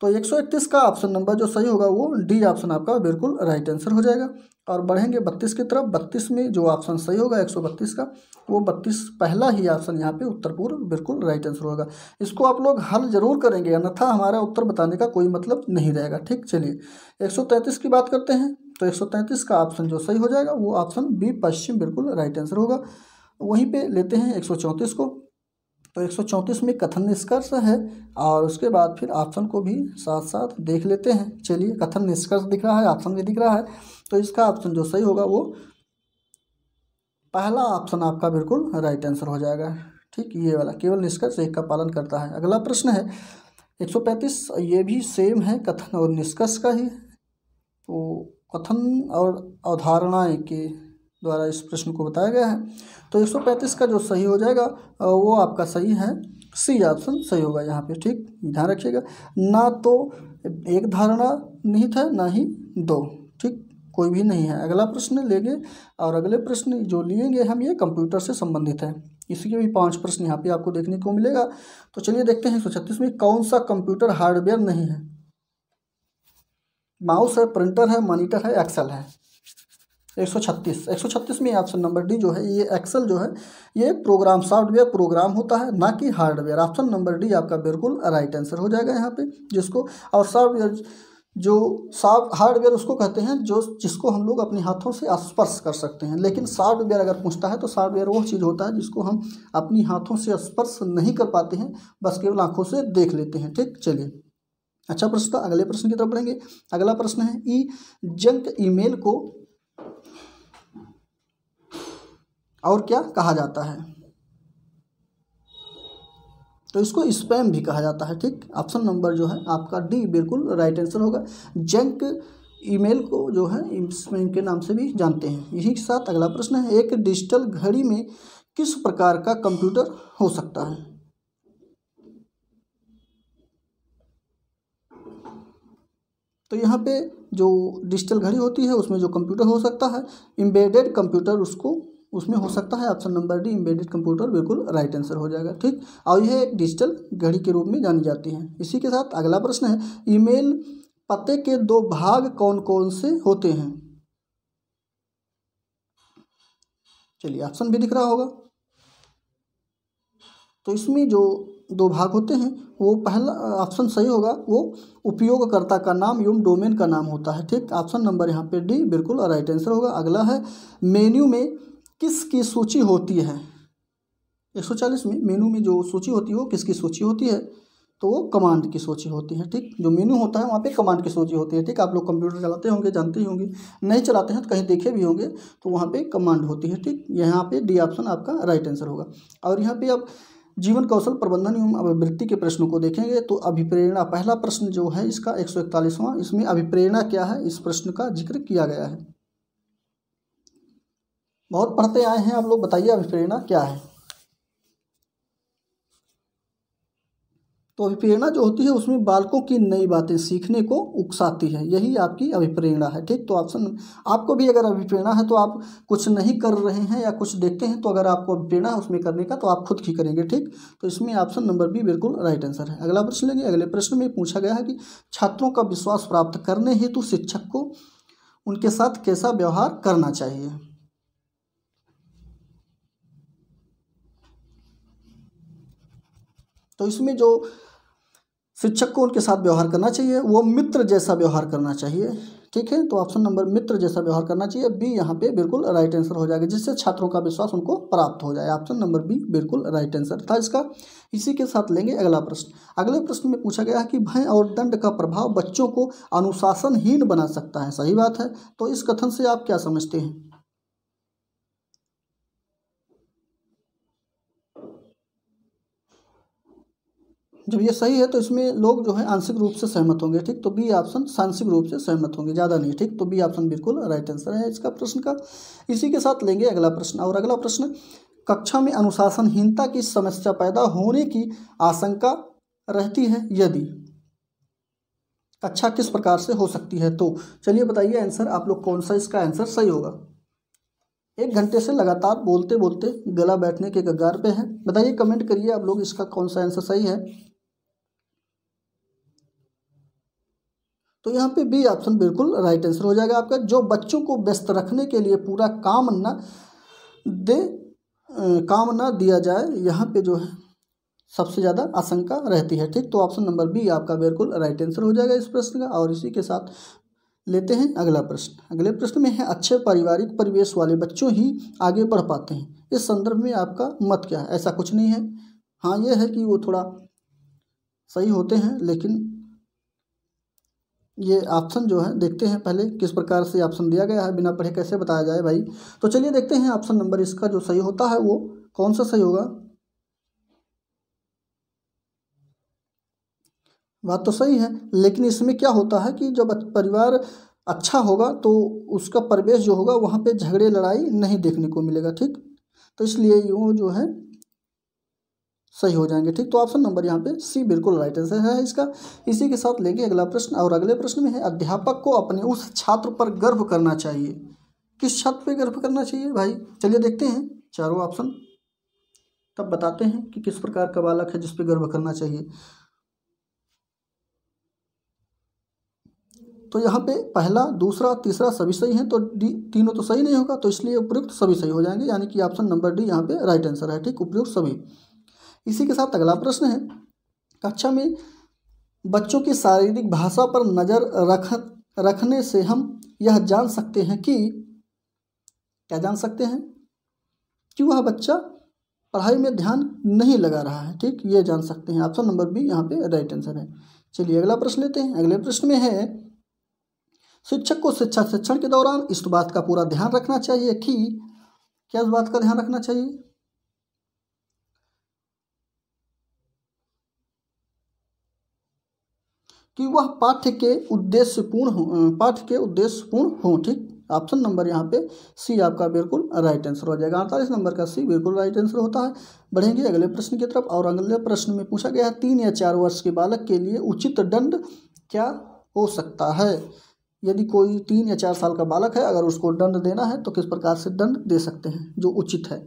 तो एक सौ इकतीस का ऑप्शन नंबर जो सही होगा वो डी ऑप्शन आपका बिल्कुल राइट आंसर हो जाएगा। और बढ़ेंगे बत्तीस की तरफ़, बत्तीस में जो ऑप्शन सही होगा एक सौ बत्तीस का, वो बत्तीस पहला ही ऑप्शन यहाँ पे उत्तर पूर्व बिल्कुल राइट आंसर होगा। इसको आप लोग हल ज़रूर करेंगे, अन्यथा हमारा उत्तर बताने का कोई मतलब नहीं रहेगा। ठीक, चलिए, एक सौ तैंतीस की बात करते हैं। तो एक सौ तैंतीस का ऑप्शन जो सही हो जाएगा, वो ऑप्शन बी पश्चिम बिल्कुल राइट आंसर होगा। वहीं पर लेते हैं एक सौ चौंतीस को। तो एक सौ चौंतीस में कथन निष्कर्ष है और उसके बाद फिर ऑप्शन को भी साथ साथ देख लेते हैं। चलिए, कथन निष्कर्ष दिख रहा है ऑप्शन भी दिख रहा है। तो इसका ऑप्शन जो सही होगा वो पहला ऑप्शन आपका बिल्कुल राइट आंसर हो जाएगा। ठीक, ये वाला केवल निष्कर्ष एक का पालन करता है। अगला प्रश्न है, एक सौ पैंतीस ये भी सेम है, कथन और निष्कर्ष का ही। तो कथन और अवधारणाएँ के द्वारा इस प्रश्न को बताया गया है। तो एक सौ पैंतीस का जो सही हो जाएगा वो आपका सही है। सी ऑप्शन सही होगा यहाँ पे, ठीक? ध्यान रखिएगा। ना तो एक धारणा निहित है, ना ही दो, ठीक? कोई भी नहीं है। अगला प्रश्न लेंगे और अगले प्रश्न जो लिएँगे हम, ये कंप्यूटर से संबंधित है। इसके भी पाँच प्रश्न यहाँ पे आपको देखने को मिलेगा। तो चलिए देखते हैं एक सौ छत्तीस में कौन सा कंप्यूटर हार्डवेयर नहीं है। माउस है, प्रिंटर है, मॉनिटर है, एक्सेल है। एक सौ छत्तीस, एक सौ छत्तीस में ऑप्शन नंबर डी जो है, ये एक्सेल जो है, ये प्रोग्राम सॉफ्टवेयर प्रोग्राम होता है, ना कि हार्डवेयर ऑप्शन नंबर डी आपका बिल्कुल राइट आंसर हो जाएगा यहाँ पे, जिसको और सॉफ्टवेयर जो सॉफ्ट हार्डवेयर उसको कहते हैं, जो जिसको हम लोग अपने हाथों से स्पर्श कर सकते हैं। लेकिन सॉफ्टवेयर अगर पूछता है तो सॉफ्टवेयर वो चीज़ होता है, जिसको हम अपनी हाथों से स्पर्श नहीं कर पाते हैं, बस केवल आँखों से देख लेते हैं। ठीक, चलिए। अच्छा प्रश्न था अगले प्रश्न की तरफ़ बढ़ेंगे। अगला प्रश्न है, ई जंक ईमेल को और क्या कहा जाता है? तो इसको स्पैम भी कहा जाता है, ठीक? ऑप्शन नंबर जो है आपका डी बिल्कुल राइट आंसर होगा। जंक ईमेल को जो है स्पैम के नाम से भी जानते हैं। यही के साथ अगला प्रश्न है, एक डिजिटल घड़ी में किस प्रकार का कंप्यूटर हो सकता है? तो यहाँ पे जो डिजिटल घड़ी होती है, उसमें जो कंप्यूटर हो सकता है एम्बेडेड कंप्यूटर उसको उसमें हो सकता है option number D embedded computer बिल्कुल राइट आंसर हो जाएगा, ठीक? और यह डिजिटल घड़ी के रूप में जानी जाती है। इसी के साथ अगला प्रश्न है ईमेल पते के दो भाग कौन कौन से होते हैं? चलिए ऑप्शन भी दिख रहा होगा। तो इसमें जो दो भाग होते हैं, वो पहला ऑप्शन सही होगा, वो उपयोगकर्ता का नाम एवं डोमेन का नाम होता है, ठीक? ऑप्शन नंबर यहाँ पे डी बिल्कुल राइट आंसर होगा। अगला है मेन्यू में किसकी सूची होती है? एक सौ चालीस में मेनू में जो सूची होती है वो किसकी सूची होती है? तो वो कमांड की सूची होती है, ठीक? जो मेनू होता है वहाँ पे कमांड की सूची होती है, ठीक? आप लोग कंप्यूटर चलाते होंगे, जानते ही होंगे, नहीं चलाते हैं तो कहीं देखे भी होंगे तो वहाँ पे कमांड होती है, ठीक? यहाँ पे डी ऑप्शन आपका राइट आंसर होगा। और यहाँ पे अब जीवन कौशल प्रबंधन एवं अभिवृत्ति के प्रश्नों को देखेंगे तो अभिप्रेरणा, पहला प्रश्न जो है इसका एक इसमें अभिप्रेरणा क्या है? इस प्रश्न का ज़िक्र किया गया है। बहुत पढ़ते आए हैं, आप लोग बताइए अभिप्रेरणा क्या है? तो अभिप्रेरणा जो होती है, उसमें बालकों की नई बातें सीखने को उकसाती है। यही आपकी अभिप्रेरणा है, ठीक? तो ऑप्शन, आपको भी अगर अभिप्रेरणा है तो आप कुछ नहीं कर रहे हैं या कुछ देखते हैं तो अगर आपको अभिप्रेरणा है उसमें करने का तो आप खुद ही करेंगे, ठीक? तो इसमें ऑप्शन नंबर बी बिल्कुल राइट आंसर है। अगला प्रश्न लेंगे। अगले प्रश्न में पूछा गया है कि छात्रों का विश्वास प्राप्त करने हेतु शिक्षक को उनके साथ कैसा व्यवहार करना चाहिए? तो इसमें जो शिक्षक को उनके साथ व्यवहार करना चाहिए, वो मित्र जैसा व्यवहार करना चाहिए, ठीक है? तो ऑप्शन नंबर मित्र जैसा व्यवहार करना चाहिए बी यहाँ पे बिल्कुल राइट आंसर हो जाएगा, जिससे छात्रों का विश्वास उनको प्राप्त हो जाए। ऑप्शन नंबर बी बिल्कुल राइट आंसर था इसका। इसी के साथ लेंगे अगला प्रश्न। अगले प्रश्न में पूछा गया है कि भय और दंड का प्रभाव बच्चों को अनुशासनहीन बना सकता है, सही बात है? तो इस कथन से आप क्या समझते हैं? जब ये सही है तो इसमें लोग जो है आंशिक रूप से सहमत होंगे, ठीक? तो बी ऑप्शन सांसिक रूप से सहमत होंगे, ज़्यादा नहीं, ठीक? तो बी ऑप्शन बिल्कुल राइट आंसर है इसका प्रश्न का। इसी के साथ लेंगे अगला प्रश्न, और अगला प्रश्न, कक्षा में अनुशासनहीनता की समस्या पैदा होने की आशंका रहती है यदि कक्षा किस प्रकार से हो सकती है? तो चलिए बताइए आंसर आप लोग कौन सा इसका आंसर सही होगा? एक घंटे से लगातार बोलते बोलते गला बैठने के कगार पे है। बताइए कमेंट करिए आप लोग इसका कौन सा आंसर सही है? तो यहाँ पे बी ऑप्शन बिल्कुल राइट आंसर हो जाएगा आपका। जो बच्चों को व्यस्त रखने के लिए पूरा काम न दे काम न दिया जाए, यहाँ पे जो है सबसे ज़्यादा आशंका रहती है। ठीक तो ऑप्शन नंबर बी आपका बिल्कुल राइट आंसर हो जाएगा इस प्रश्न का। और इसी के साथ लेते हैं अगला प्रश्न। अगले प्रश्न में है, अच्छे पारिवारिक परिवेश वाले बच्चों ही आगे बढ़ पाते हैं। इस संदर्भ में आपका मत क्या है? ऐसा कुछ नहीं है। हाँ ये है कि वो थोड़ा सही होते हैं, लेकिन ये ऑप्शन जो है, देखते हैं पहले किस प्रकार से ऑप्शन दिया गया है, बिना पढ़े कैसे बताया जाए भाई। तो चलिए देखते हैं ऑप्शन नंबर इसका जो सही होता है वो, कौन सा सही होगा? बात तो सही है, लेकिन इसमें क्या होता है कि जब परिवार अच्छा होगा तो उसका परिवेश जो होगा, वहाँ पे झगड़े, लड़ाई नहीं देखने को मिलेगा, ठीक? तो इसलिए वो जो है सही हो जाएँगे। ठीक तो ऑप्शन नंबर यहाँ पे सी बिल्कुल राइट आंसर है इसका। इसी के साथ लेंगे अगला प्रश्न और अगले प्रश्न में है, अध्यापक को अपने उस छात्र पर गर्व करना चाहिए। किस छात्र पर गर्व करना चाहिए भाई? चलिए देखते हैं, चारों ऑप्शन तब बताते हैं कि किस प्रकार का बालक है जिस पर गर्व करना चाहिए। तो यहाँ पे पहला, दूसरा, तीसरा सभी सही हैं तो डी, तीनों तो सही नहीं होगा तो इसलिए उपयुक्त सभी सही हो जाएँगे, यानी कि ऑप्शन नंबर डी यहाँ पे राइट आंसर है। ठीक उपयुक्त सभी। इसी के साथ अगला प्रश्न है। कक्षा में बच्चों की शारीरिक भाषा पर नज़र रख, रखने से हम यह जान सकते हैं कि, क्या जान सकते हैं? कि वह बच्चा पढ़ाई में ध्यान नहीं लगा रहा है। ठीक, ये जान सकते हैं। ऑप्शन नंबर बी यहाँ पे राइट आंसर है। चलिए अगला प्रश्न लेते हैं। अगले प्रश्न में है, शिक्षक को शिक्षा शिक्षण के दौरान इस बात का पूरा ध्यान रखना चाहिए कि, क्या इस बात का ध्यान रखना चाहिए? कि वह पाठ्य के उद्देश्यपूर्ण हो पाठ्य के उद्देश्यपूर्ण हो, ठीक? ऑप्शन नंबर यहाँ पे सी आपका बिल्कुल राइट आंसर हो जाएगा। अड़तालीस नंबर का सी बिल्कुल राइट आंसर होता है। बढ़ेंगे अगले प्रश्न की तरफ़ और अगले प्रश्न में पूछा गया है, तीन या चार वर्ष के बालक के लिए उचित दंड क्या हो सकता है? यदि कोई तीन या चार साल का बालक है, अगर उसको दंड देना है तो किस प्रकार से दंड दे सकते हैं, जो उचित है?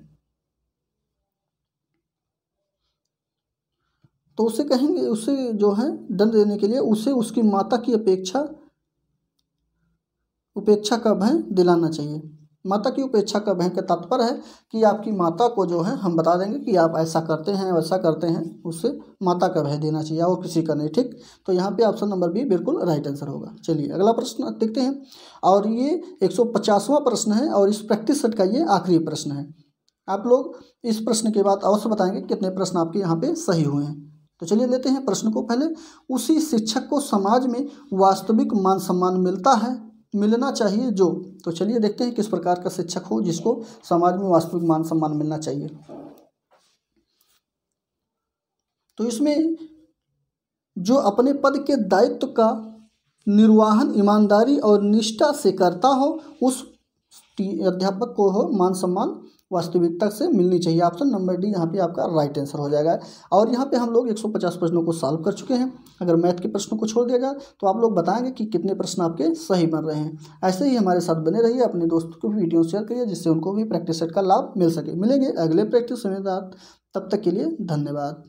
तो उसे कहेंगे, उसे जो है दंड देने के लिए, उसे उसकी माता की अपेक्षा, उपेक्षा का भय दिलाना चाहिए। माता की उपेक्षा का भय का तात्पर्य है कि आपकी माता को जो है हम बता देंगे कि आप ऐसा करते हैं, वैसा करते हैं उससे माता का भय देना चाहिए, और किसी का नहीं, ठीक? तो यहाँ पे ऑप्शन नंबर बी बिल्कुल राइट आंसर होगा। चलिए, अगला प्रश्न देखते हैं। और ये एक सौ प्रश्न है, और इस प्रैक्टिस सेट का ये आखिरी प्रश्न है। आप लोग इस प्रश्न के बाद अवश्य बताएँगे कितने प्रश्न आपके यहाँ पे सही हुए हैं। तो चलिए लेते हैं प्रश्न को पहले। उसी शिक्षक को समाज में वास्तविक मान सम्मान मिलता है, मिलना चाहिए जो? तो चलिए देखते हैं किस प्रकार का शिक्षक हो जिसको समाज में वास्तविक मान सम्मान मिलना चाहिए। तो इसमें जो अपने पद के दायित्व का निर्वाहन ईमानदारी और निष्ठा से करता हो, उस अध्यापक को हो मान सम्मान वास्तविकता से मिलनी चाहिए ऑप्शन नंबर डी यहाँ पे आपका राइट आंसर हो जाएगा। और यहाँ पे हम लोग 150 प्रश्नों को सॉल्व कर चुके हैं। अगर मैथ के प्रश्नों को छोड़ दिया जाए तो आप लोग बताएँगे कि कितने प्रश्न आपके सही बन रहे हैं। ऐसे ही हमारे साथ बने रहिए, अपने दोस्तों को भी वीडियो शेयर करिए, जिससे उनको भी प्रैक्टिस सेट का लाभ मिल सके। मिलेंगे अगले प्रैक्टिस समय तब तक के लिए धन्यवाद।